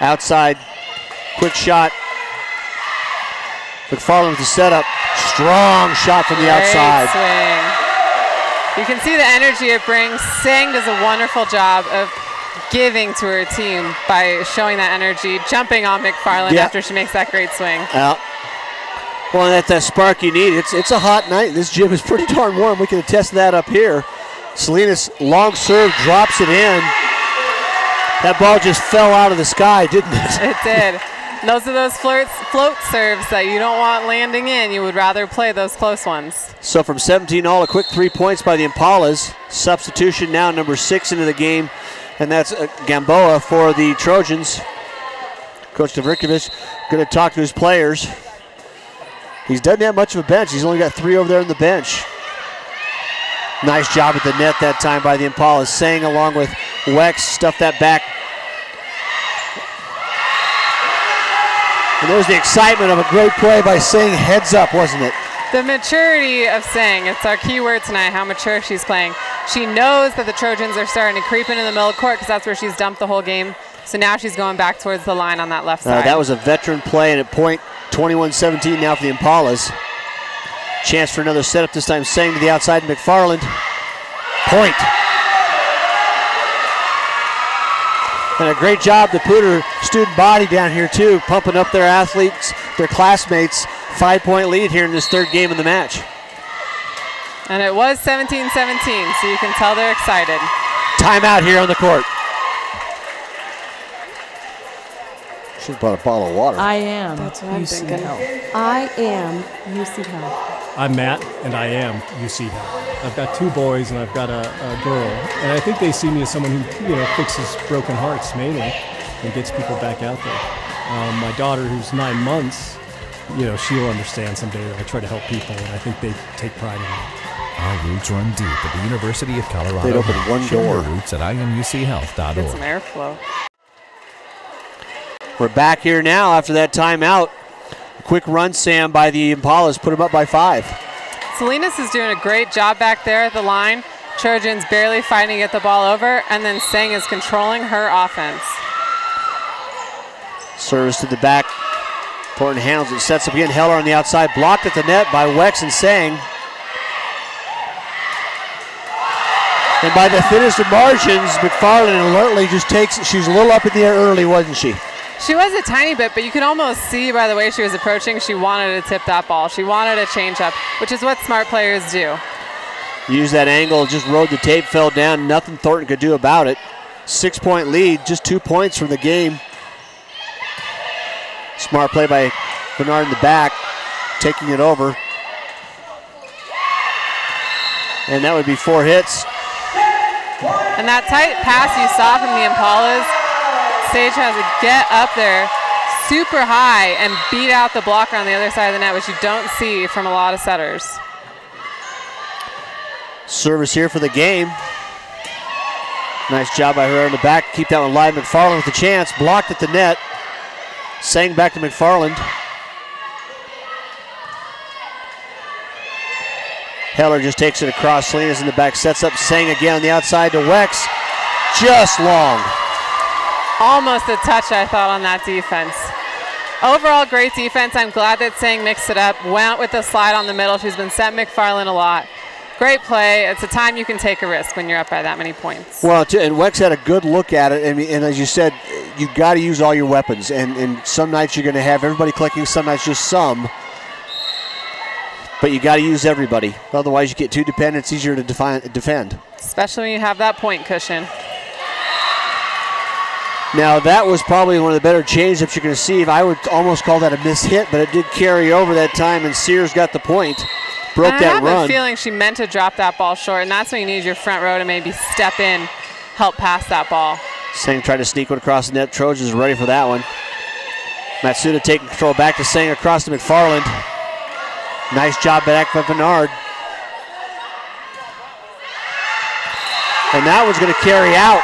Outside, quick shot. McFarland with the setup. Strong shot from the Great outside. swing. You can see the energy it brings. Sang does a wonderful job of giving to her team by showing that energy, jumping on McFarland Yeah. after she makes that great swing. Out. Well, that's that spark you need. It's it's a hot night. This gym is pretty darn warm. We can attest that up here. Salinas long serve drops it in. That ball just fell out of the sky, didn't it? It did. Those are those flirts, float serves that you don't want landing in. You would rather play those close ones. So from 17 all, a quick three points by the Impalas. Substitution now, number six into the game, and that's uh, Gamboa for the Trojans. Coach Dverkovich going to talk to his players. He doesn't have much of a bench. He's only got three over there on the bench. Nice job at the net that time by the Impalas. Sang along with Wex, stuffed that back. And there's the excitement of a great play by Sang heads up, wasn't it? The maturity of Sang, it's our key word tonight, how mature she's playing. She knows that the Trojans are starting to creep into the middle court because that's where she's dumped the whole game. So now she's going back towards the line on that left Uh, side. that was a veteran play, and at point 21-17 now for the Impalas. Chance for another setup, this time Sang to the outside, McFarland. Point. And a great job, the Poudre student body down here, too, pumping up their athletes, their classmates. Five point lead here in this third game of the match. And it was 17 17, so you can tell they're excited. Timeout here on the court. Should have brought a bottle of water. I am That's what I'm UC thinking. Health. I am UC Health. I'm Matt, and I am UC Health. I've got two boys, and I've got a, a girl, and I think they see me as someone who, you know, fixes broken hearts mainly, and gets people back out there. Um, my daughter, who's nine months, you know, she'll understand someday that I try to help people, and I think they take pride in it. Our roots run deep at the University of Colorado. They'd open one Share door. Roots at imuchealth.org. Get some airflow. We're back here now after that timeout. Quick run, Sam, by the Impalas. Put them up by five. Salinas is doing a great job back there at the line. Trojans barely fighting to get the ball over, and then Sang is controlling her offense. Service to the back. Thornton handles it. Sets up again. Heller on the outside. Blocked at the net by Wex and Sang. And by the thinnest of margins, McFarland alertly just takes it. She was a little up in the air early, wasn't she? She was a tiny bit, but you could almost see by the way she was approaching, she wanted to tip that ball. She wanted a change up, which is what smart players do. Use that angle, just rode the tape, fell down. Nothing Thornton could do about it. Six point lead, just two points from the game. Smart play by Bernard in the back, taking it over. And that would be four hits. And that tight pass you saw from the Impalas, Sang has to get up there super high and beat out the blocker on the other side of the net, which you don't see from a lot of setters. Service here for the game. Nice job by her in the back. Keep that one live. McFarland with the chance. Blocked at the net. Sang back to McFarland. Heller just takes it across. Salinas in the back. Sets up Sang again on the outside to Wex. Just long. Almost a touch, I thought, on that defense. Overall, great defense. I'm glad that Sang mixed it up. Went with the slide on the middle. She's been set McFarland a lot. Great play. It's a time you can take a risk when you're up by that many points. Well, and Wex had a good look at it, and, and as you said, you've got to use all your weapons. And, and some nights you're going to have everybody clicking, some nights just some. But you got to use everybody. Otherwise, you get too dependent. It's easier to defend. Especially when you have that point cushion. Now, that was probably one of the better changeups you're going to see. I would almost call that a miss hit, but it did carry over that time, and Sears got the point. Broke And I that have run. a feeling she meant to drop that ball short, and that's when you need your front row to maybe step in, help pass that ball. Sang tried to sneak one across the net. Trojans ready for that one. Matsuda taking control back to Sang across to McFarland. Nice job back by Bernard. And that one's going to carry out.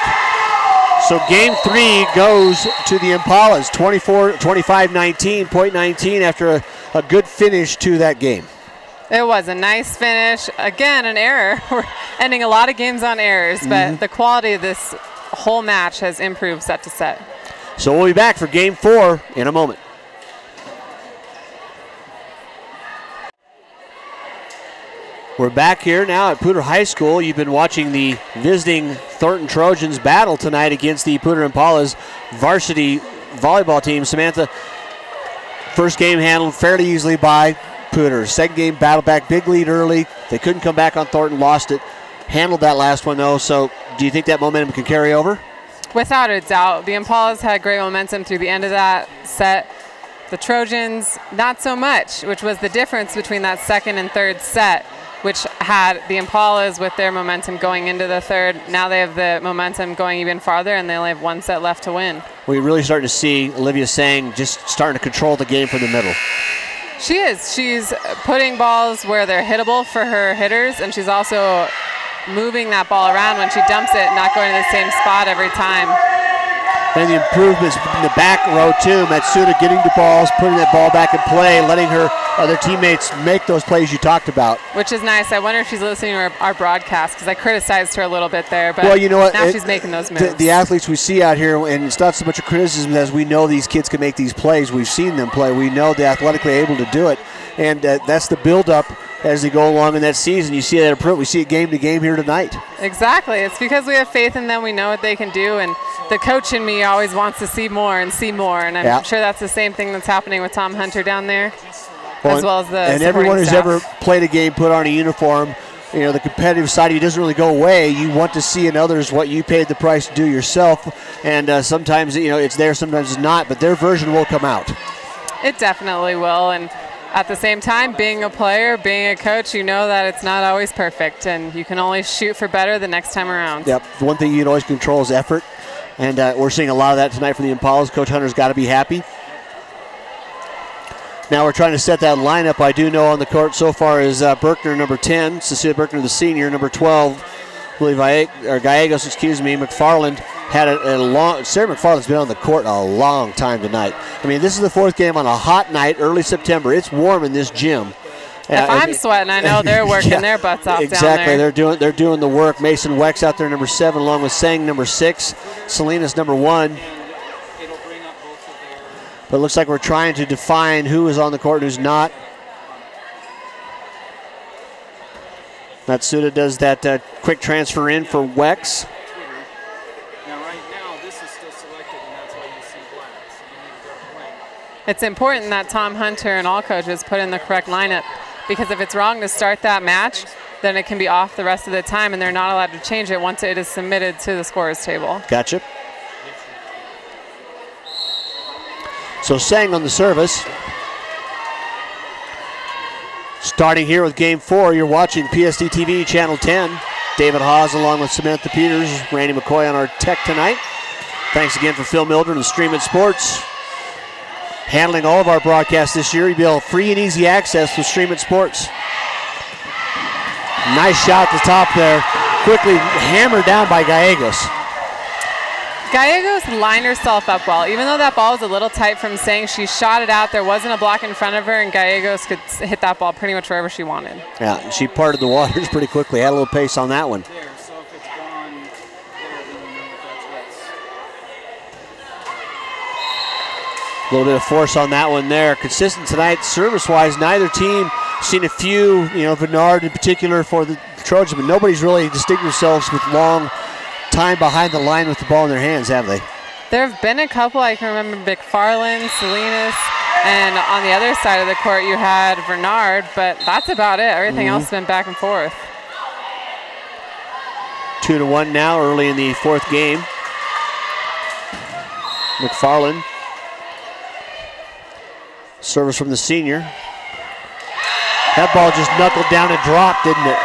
So game three goes to the Impalas, 24, 25-19, point 19 after a, a good finish to that game. It was a nice finish. Again, an error. We're ending a lot of games on errors, but Mhm. the quality of this whole match has improved set to set. So we'll be back for game four in a moment. We're back here now at Poudre High School. You've been watching the visiting Thornton Trojans battle tonight against the Poudre Impalas varsity volleyball team. Samantha, first game handled fairly easily by Poudre. Second game battle back, big lead early. They couldn't come back on Thornton, lost it. Handled that last one though. So do you think that momentum can carry over? Without a doubt, the Impalas had great momentum through the end of that set. The Trojans, not so much, which was the difference between that second and third set, which had the Impalas with their momentum going into the third. Now they have the momentum going even farther, and they only have one set left to win. We're really starting to see Olivia Sang just starting to control the game from the middle. She is. She's putting balls where they're hittable for her hitters, and she's also moving that ball around when she dumps it, not going to the same spot every time. And the improvements in the back row too. Matsuda getting the balls, putting that ball back in play, letting her other teammates make those plays you talked about. Which is nice. I wonder if she's listening to our, our broadcast because I criticized her a little bit there, but well, you know what? now it- she's making those the- moves. The, athletes we see out here, and it's not so much a criticism as we know these kids can make these plays. We've seen them play. We know they're athletically able to do it, and uh, that's the build-up as they go along in that season. You see that improvement. We see it game to game here tonight. Exactly. It's because we have faith in them. We know what they can do, and the coach in me always wants to see more and see more. And I'm Yeah. sure that's the same thing that's happening with Tom Hunter down there, Well, as well as the and everyone who's staff. ever played a game, put on a uniform. You know the competitive side of you doesn't really go away. You want to see in others what you paid the price to do yourself, and uh, sometimes you know it's there, sometimes it's not. But their version will come out. It definitely will. And at the same time, being a player, being a coach, you know that it's not always perfect, and you can only shoot for better the next time around. Yep. The one thing you can always control is effort, and uh, we're seeing a lot of that tonight from the Impalas. Coach Hunter's got to be happy. Now we're trying to set that lineup. I do know on the court so far is uh, Berkner, number 10, Cecilia Berkner, the senior, number 12, Willie Valle- or Gallegos, excuse me, McFarland had a, a long. Sarah McFarland's been on the court a long time tonight. I mean, this is the fourth game on a hot night, early September. It's warm in this gym. If Uh, I'm sweating, I know they're working Yeah, their butts off exactly. down there. They're doing they're doing the work. Mason Wex out there, number seven, along with Sang, number six. Salinas, number one. But it looks like we're trying to define who is on the court and who's not. Matsuda does that uh, quick transfer in for Wex. Now, right now, this is still selected, and that's why you see black. So you need to go blank. It's important that Tom Hunter and all coaches put in the correct lineup because if it's wrong to start that match, then it can be off the rest of the time, and they're not allowed to change it once it is submitted to the scorer's table. Gotcha. So Sang on the service. Starting here with game four, you're watching PSD TV Channel 10. David Haase along with Samantha Peters, Randy McCoy on our tech tonight. Thanks again for Phil Mildren and Stream It Sports. Handling all of our broadcasts this year. You'll be able to free and easy access with Stream It Sports. Nice shot at the top there. Quickly hammered down by Gallegos. Gallegos lined herself up well. Even though that ball was a little tight from Sang she shot it out, there wasn't a block in front of her, and Gallegos could hit that ball pretty much wherever she wanted. Yeah, she parted the waters pretty quickly. Had a little pace on that one. A little bit of force on that one there. Consistent tonight, service-wise. Neither team seen a few. You know, Bernard in particular for the Trojans, but nobody's really distinguished themselves with long time behind the line with the ball in their hands, have they? There have been a couple. I can remember McFarland, Salinas, and on the other side of the court you had Bernard, but that's about it. Everything Mhm. else has been back and forth. Two to one now, early in the fourth game. McFarland. Service from the senior. That ball just knuckled down and dropped, didn't it?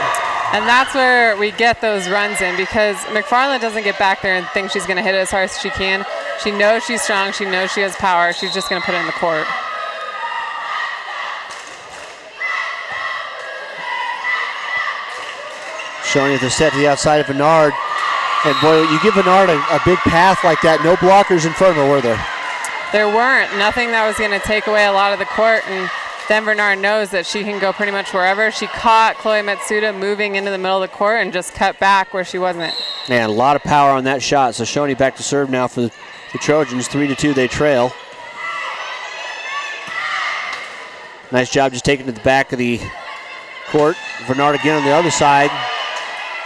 And that's where we get those runs in because McFarland doesn't get back there and think she's going to hit it as hard as she can. She knows she's strong. She knows she has power. She's just going to put it in the court. Showing it the set to the outside of Bernard. And boy, you give Bernard a, a big path like that, no blockers in front of her, were there? There weren't nothing that was going to take away a lot of the court, and then Bernard knows that she can go pretty much wherever. She caught Chloe Matsuda moving into the middle of the court and just cut back where she wasn't. Man, a lot of power on that shot. So Shoney back to serve now for the, Trojans. Three to two, they trail. Nice job just taking to the back of the court. Bernard again on the other side.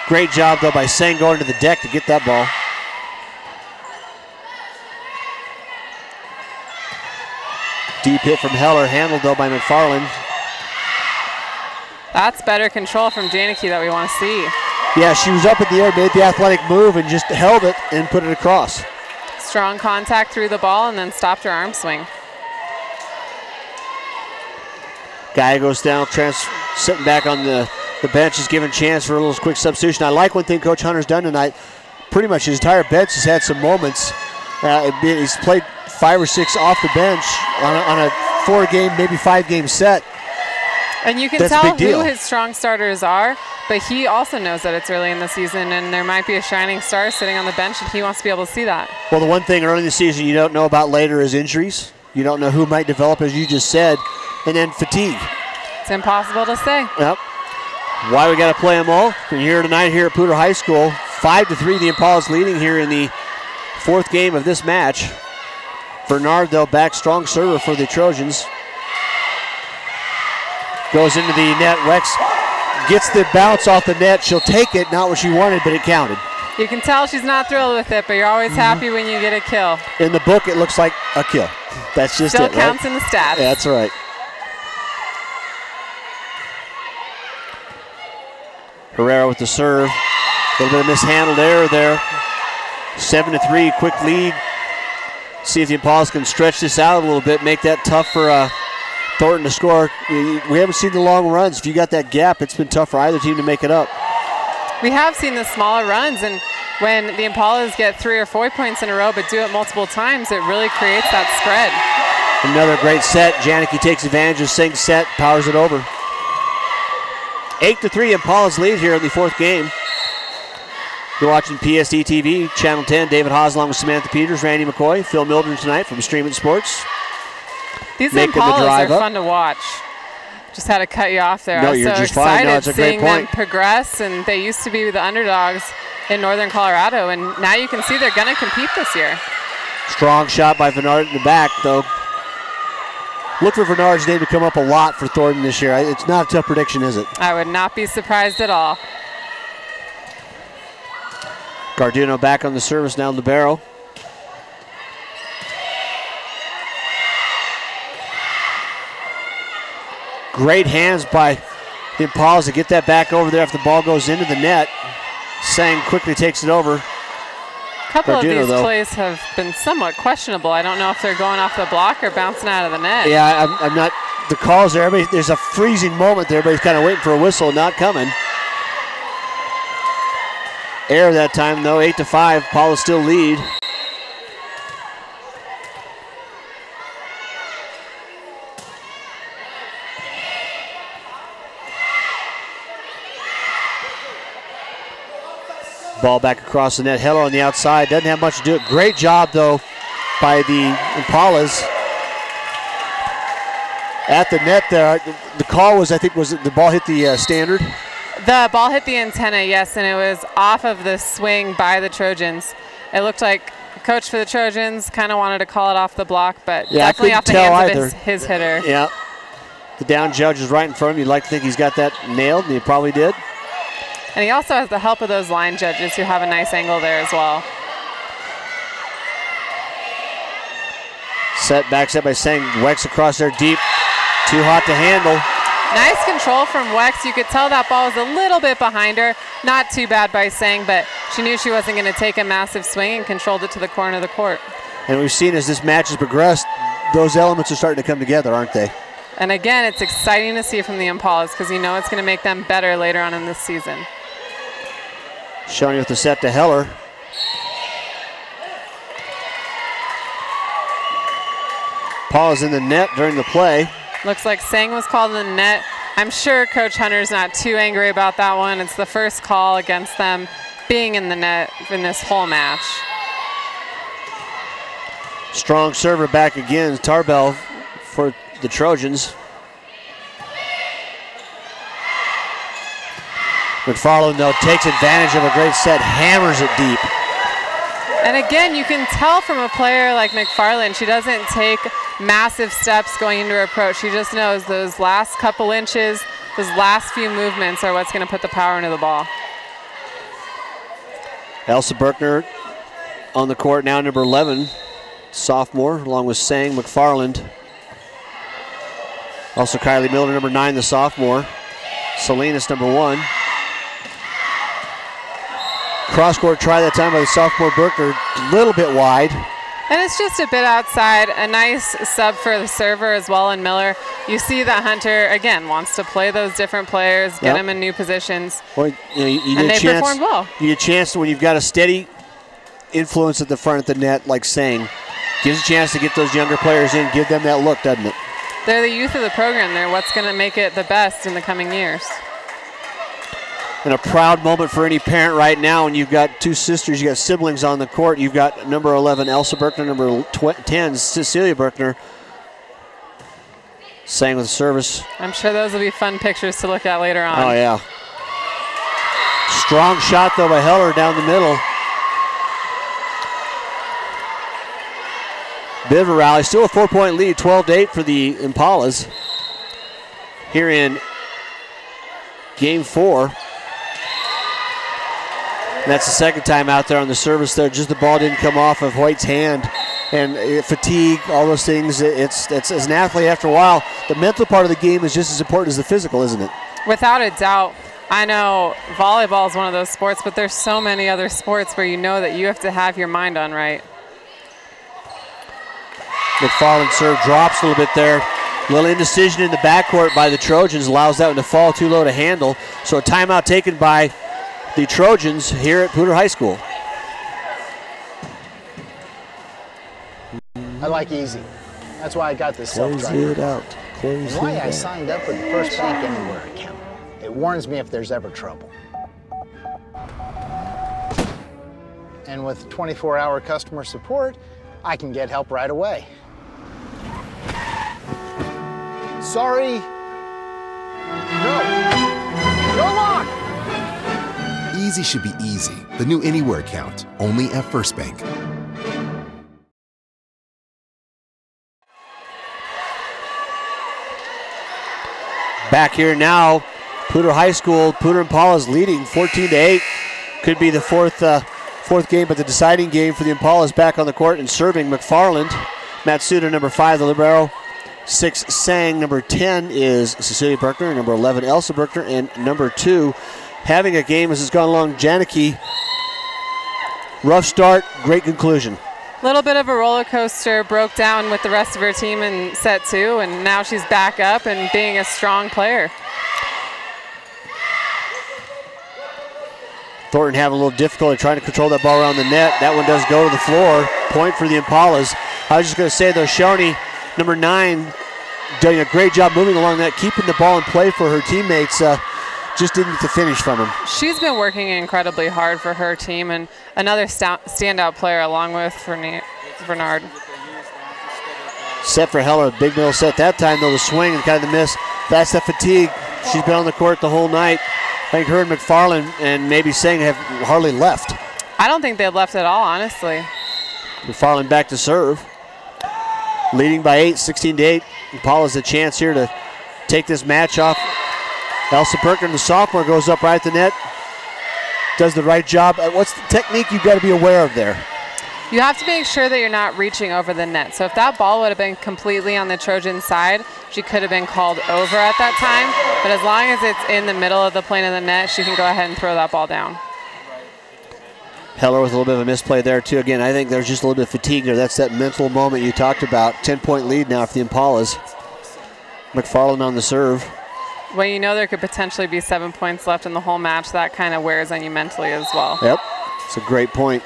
Great job though by Sang going to the deck to get that ball. Deep hit from Heller, handled though by McFarland. That's better control from Janicki that we want to see. Yeah, she was up in the air, made the athletic move, and just held it and put it across. Strong contact through the ball and then stopped her arm swing. Guy goes down, trans- sitting back on the, the bench, is given chance for a little quick substitution. I like one thing Coach Hunter's done tonight. Pretty much his entire bench has had some moments. Uh, he's played five or six off the bench on a, on a four game, maybe five game set. And you can That's tell who his strong starters are, but he also knows that it's early in the season and there might be a shining star sitting on the bench and he wants to be able to see that. Well, the one thing early in the season you don't know about later is injuries. You don't know who might develop, as you just said, and then fatigue. It's impossible to say. Yep. Why we got to play them all? We're here tonight here at Poudre High School. Five to three, the Impalas leading here in the fourth game of this match. Bernard, though, back strong server for the Trojans. Goes into the net. Wex gets the bounce off the net. She'll take it. Not what she wanted, but it counted. You can tell she's not thrilled with it, but you're always mm-hmm. happy when you get a kill. In the book, it looks like a kill. That's just Still it, counts right? in the stats. Yeah, that's right. Herrera with the serve. A little bit of mishandled error there. Seven to three, quick lead. See if the Impalas can stretch this out a little bit, make that tough for uh, Thornton to score. We haven't seen the long runs. If you got that gap, it's been tough for either team to make it up. We have seen the smaller runs, and when the Impalas get three or four points in a row but do it multiple times, it really creates that spread. Another great set. Janicki takes advantage of Sang's set, powers it over. Eight to three, Impalas lead here in the fourth game. You're watching PSD TV, Channel 10. David Haase along with Samantha Peters, Randy McCoy, Phil Mildren tonight from Stream It Sports. These Making the Impalas drive are up. fun to watch. Just had to cut you off there. No, I was you're so just fine. excited No, it's a great seeing them point. progress, and they used to be the underdogs in Northern Colorado, and now you can see they're going to compete this year. Strong shot by Bernard in the back, though. Look for Bernard's name to come up a lot for Thornton this year. It's not a tough prediction, is it? I would not be surprised at all. Garduno back on the service now, Libero. Great hands by the Impalas to get that back over there after the ball goes into the net. Sang quickly takes it over. A couple Garduno, of these though. plays have been somewhat questionable. I don't know if they're going off the block or bouncing out of the net. Yeah, I'm, I'm not. The calls there. Everybody, there's a freezing moment there. Everybody's kind of waiting for a whistle, not coming. Air that time though, eight to five. Paula still lead. Ball back across the net. Heller on the outside. Doesn't have much to do it. Great job though by the Impalas at the net there. The call was, I think, was the ball hit the uh, standard. The ball hit the antenna, yes, and it was off of the swing by the Trojans. It looked like coach for the Trojans kind of wanted to call it off the block, but Yeah, definitely off the tell hands either. of his, his hitter. Yeah. The down judge is right in front of him. You'd like to think he's got that nailed, and he probably did. And he also has the help of those line judges who have a nice angle there as well. Set back set by Sang Wex across there deep. Too hot to handle. Nice control from Wex. You could tell that ball was a little bit behind her. Not too bad by Sang, but she knew she wasn't going to take a massive swing and controlled it to the corner of the court. And we've seen as this match has progressed, those elements are starting to come together, aren't they? And again, it's exciting to see from the Impalas because you know it's going to make them better later on in this season. Showing with the set to Heller. Paul's in the net during the play. Looks like Sang was called in the net. I'm sure Coach Hunter's not too angry about that one. It's the first call against them being in the net in this whole match. Strong server back again. Tarbell for the Trojans. McFarland, though, takes advantage of a great set, hammers it deep. And again, you can tell from a player like McFarland, she doesn't take massive steps going into her approach. She just knows those last couple inches, those last few movements are what's going to put the power into the ball. Elsa Berkner on the court now, number 11, sophomore, along with Sang McFarland. Also Kylie Miller, number nine, the sophomore. Salinas, number one. Cross court try that time by the sophomore Berkner, a little bit wide. And it's just a bit outside. A nice sub for the server as well in Miller. You see that Hunter, again, wants to play those different players, get Yep. them in new positions. Well, you, know, you, you And get they a chance, performed well. You get a chance when you've got a steady influence at the front of the net, like Sang, Gives a chance to get those younger players in, give them that look, doesn't it? They're the youth of the program. They're what's going to make it the best in the coming years. And a proud moment for any parent right now. And you've got two sisters, you've got siblings on the court. You've got number 11 Elsa Berkner, number tw- 10 Cecilia Berkner, Sang with service. I'm sure those will be fun pictures to look at later on. Oh yeah. Strong shot though by Heller down the middle. Bit of a rally, still a four-point lead, 12 to 8 for the Impalas. here in game four. And that's the second time out there on the service there. Just the ball didn't come off of White's hand. And fatigue, all those things. It's, it's as an athlete after a while, the mental part of the game is just as important as the physical, isn't it? Without a doubt. I know volleyball is one of those sports, but there's so many other sports where you know that you have to have your mind on right. McFarland serve drops a little bit there. A Little indecision in the backcourt by the Trojans allows that one to fall too low to handle. So a timeout taken by the Trojans here at Poudre High School. I like easy. That's why I got this Close self-driver. it out. Close And why it I out. signed up for the First Bank Anywhere account. It warns me if there's ever trouble. And with 24-hour customer support, I can get help right away. Sorry. No. No lock! Easy should be easy. The new Anywhere account, only at First Bank. Back here now, Poudre High School. Poudre Impalas leading 14 to 8. Could be the fourth uh, fourth game, but the deciding game for the Impalas back on the court and serving McFarland. Matsuda, number five, the libero. Six, Sang. Number 10 is Cecilia Berkner. Number 11, Elsa Berkner. And number two, having a game as it's gone along, Janicki. Rough start, great conclusion. A little bit of a roller coaster broke down with the rest of her team in set two, and now she's back up and being a strong player. Thornton having a little difficulty trying to control that ball around the net. That one does go to the floor. Point for the Impalas. I was just going to say, though, Shoney, number nine, doing a great job moving along that, keeping the ball in play for her teammates. Uh, just didn't get the finish from him. She's been working incredibly hard for her team, and another sta- standout player along with Bernard. Set for Heller, big middle set. That time, though, the swing and kind of the miss. That's the fatigue. She's been on the court the whole night. I think her and McFarland and maybe Singh have hardly left. I don't think they've left at all, honestly. McFarland back to serve. Leading by eight, 16 to 8. Poudre's a chance here to take this match off. Elsa Berkner, the sophomore, goes up right at the net. Does the right job. Uh, What's the technique you've got to be aware of there? You have to make sure that you're not reaching over the net. So if that ball would have been completely on the Trojan side, she could have been called over at that time. But as long as it's in the middle of the plane of the net, she can go ahead and throw that ball down. Heller with a little bit of a misplay there, too. Again, I think there's just a little bit of fatigue there. That's that mental moment you talked about. 10 point lead now for the Impalas. McFarland on the serve. When you know there could potentially be seven points left in the whole match, that kind of wears on you mentally as well. Yep, it's a great point.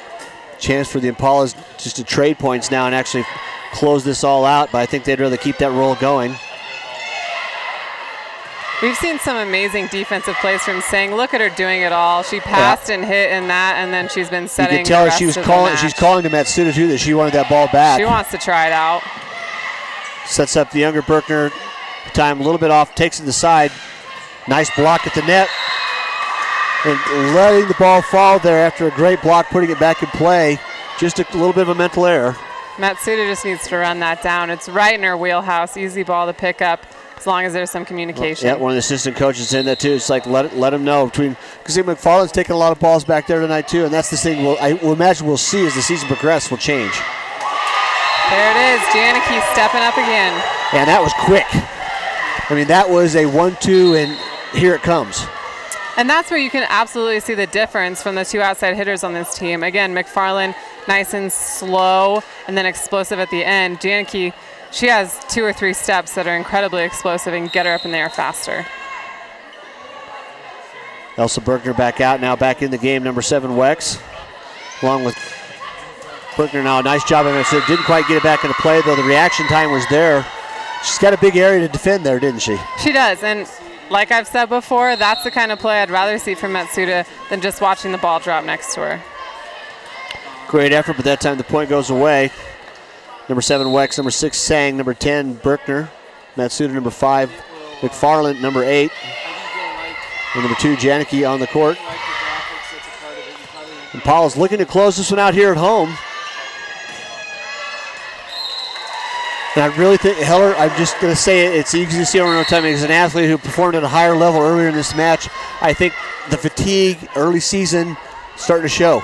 Chance for the Impalas just to trade points now and actually close this all out, but I think they'd rather keep that roll going. We've seen some amazing defensive plays from Singh. Look at her doing it all. She passed and hit and that, and then she's been setting. You could tell the her she was rest of the calling. She's calling to Matsuda too that she wanted that ball back. She wants to try it out. Sets up the younger Berkner. Time a little bit off. Takes it to the side. Nice block at the net. And letting the ball fall there after a great block, putting it back in play. Just a little bit of a mental error. Matsuda just needs to run that down. It's right in her wheelhouse. Easy ball to pick up as long as there's some communication. Yeah, one of the assistant coaches in that too. It's like let let him know between because McFarland's taking a lot of balls back there tonight too, and that's the thing. We'll, I will imagine we'll see as the season progresses will change. There it is. Janicki stepping up again. And that was quick. I mean, that was a one-two, and here it comes. And that's where you can absolutely see the difference from the two outside hitters on this team. Again, McFarland, nice and slow, and then explosive at the end. Janicki, she has two or three steps that are incredibly explosive and get her up in the air faster. Elsa Berkner back out now, back in the game. Number seven, Wex, along with Berkner now. Nice job it. So didn't quite get it back into play though. The reaction time was there. She's got a big area to defend there, didn't she? She does, and like I've said before, that's the kind of play I'd rather see from Matsuda than just watching the ball drop next to her. Great effort, but that time the point goes away. Number seven, Wex. Number six, Sang. Number 10, Berkner. Matsuda, number five, McFarland, number eight. And number two, Janicki on the court. And Poudre's looking to close this one out here at home. And I really think Heller, I'm just going to say it, it's easy to see over no time. He's an athlete who performed at a higher level earlier in this match. I think the fatigue, early season, starting to show.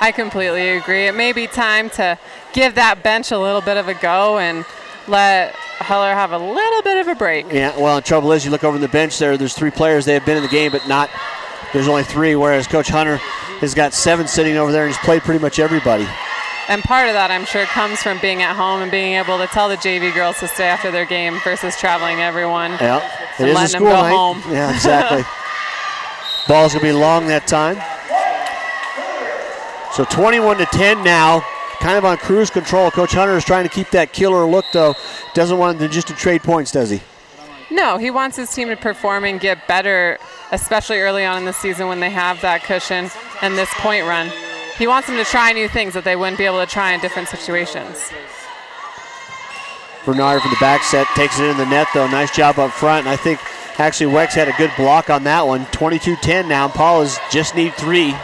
I completely agree. It may be time to give that bench a little bit of a go and let Heller have a little bit of a break. Yeah, well, the trouble is, you look over the bench there, there's three players. They have been in the game, but not, there's only three, whereas Coach Hunter has got seven sitting over there and he's played pretty much everybody. And part of that, I'm sure, comes from being at home and being able to tell the JV girls to stay after their game versus traveling everyone. Yeah, it is a letting school them go night. home. Yeah, exactly. Ball's gonna be long that time. So 21 to 10 now, kind of on cruise control. Coach Hunter is trying to keep that killer look though. Doesn't want to just to trade points, does he? No, he wants his team to perform and get better, especially early on in the season when they have that cushion and this point run. He wants them to try new things that they wouldn't be able to try in different situations. Bernard from the back set takes it in the net though. Nice job up front. And I think actually Wex had a good block on that one. 22-10 now. Poudre's just need three.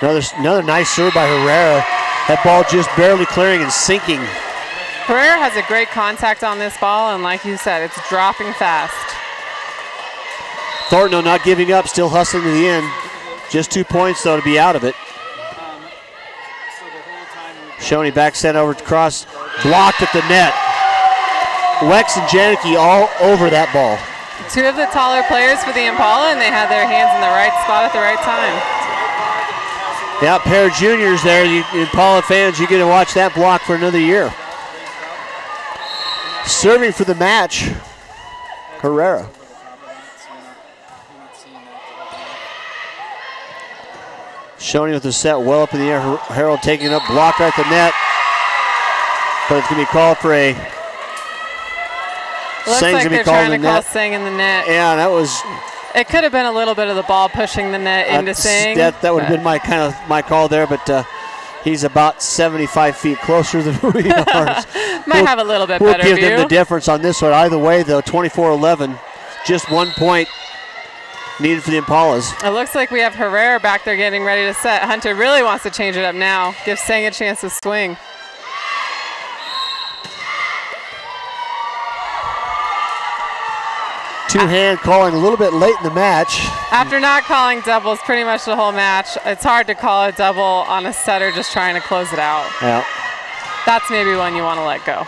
Another, another nice serve by Herrera. That ball just barely clearing and sinking. Herrera has a great contact on this ball, and like you said, it's dropping fast. Thornton not giving up, still hustling to the end. Just two points though to be out of it. Shoney back sent over to cross, blocked at the net. Wex and Janicki all over that ball. Two of the taller players for the Impala, and they had their hands in the right spot at the right time. Yeah, pair of juniors there. You, Impala fans, you get to watch that block for another year. Serving for the match, Herrera. Shoney with the set well up in the air. Harold taking it up, block right at the net. But it's going to be called for a. Looks like they're trying to in the call net. In the net. Yeah, that was It could have been a little bit of the ball pushing the net into Sing. That, that would have been my kind of my call there, but uh, he's about 75 feet closer than we are. Might We'll- have a little bit we'll better give view. them the difference on this one. Either way, though, 24-11, just one point needed for the Impalas. It looks like we have Herrera back there getting ready to set. Hunter really wants to change it up now. Give Sang a chance to swing. Two-hand calling a little bit late in the match. After not calling doubles pretty much the whole match, it's hard to call a double on a setter just trying to close it out. Yeah. That's maybe one you want to let go.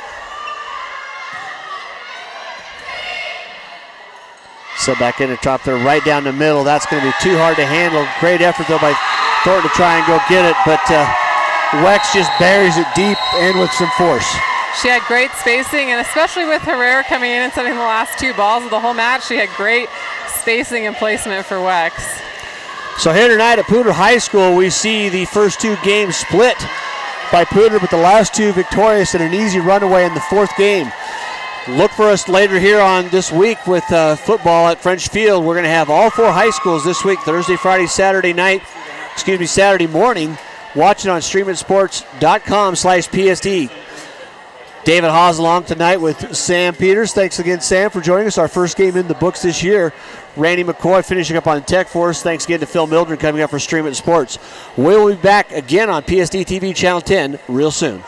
So back in the top there, right down the middle. That's going to be too hard to handle. Great effort, though, by Thornton to try and go get it, but uh, Wex just buries it deep and with some force. She had great spacing, and especially with Herrera coming in and setting the last two balls of the whole match, she had great spacing and placement for Wex. So here tonight at Poudre High School, we see the first two games split by Poudre, but the last two victorious and an easy runaway in the fourth game. Look for us later here on this week with uh, football at French Field. We're going to have all four high schools this week Thursday, Friday, Saturday night, excuse me, Saturday morning. Watch it on streamitsports.com slash PSD. David Haase along tonight with Sam Peters. Thanks again, Sam, for joining us. Our first game in the books this year. Randy McCoy finishing up on Tech for us. Thanks again to Phil Mildren coming up for Stream Sports. We'll be back again on PSD TV Channel 10 real soon.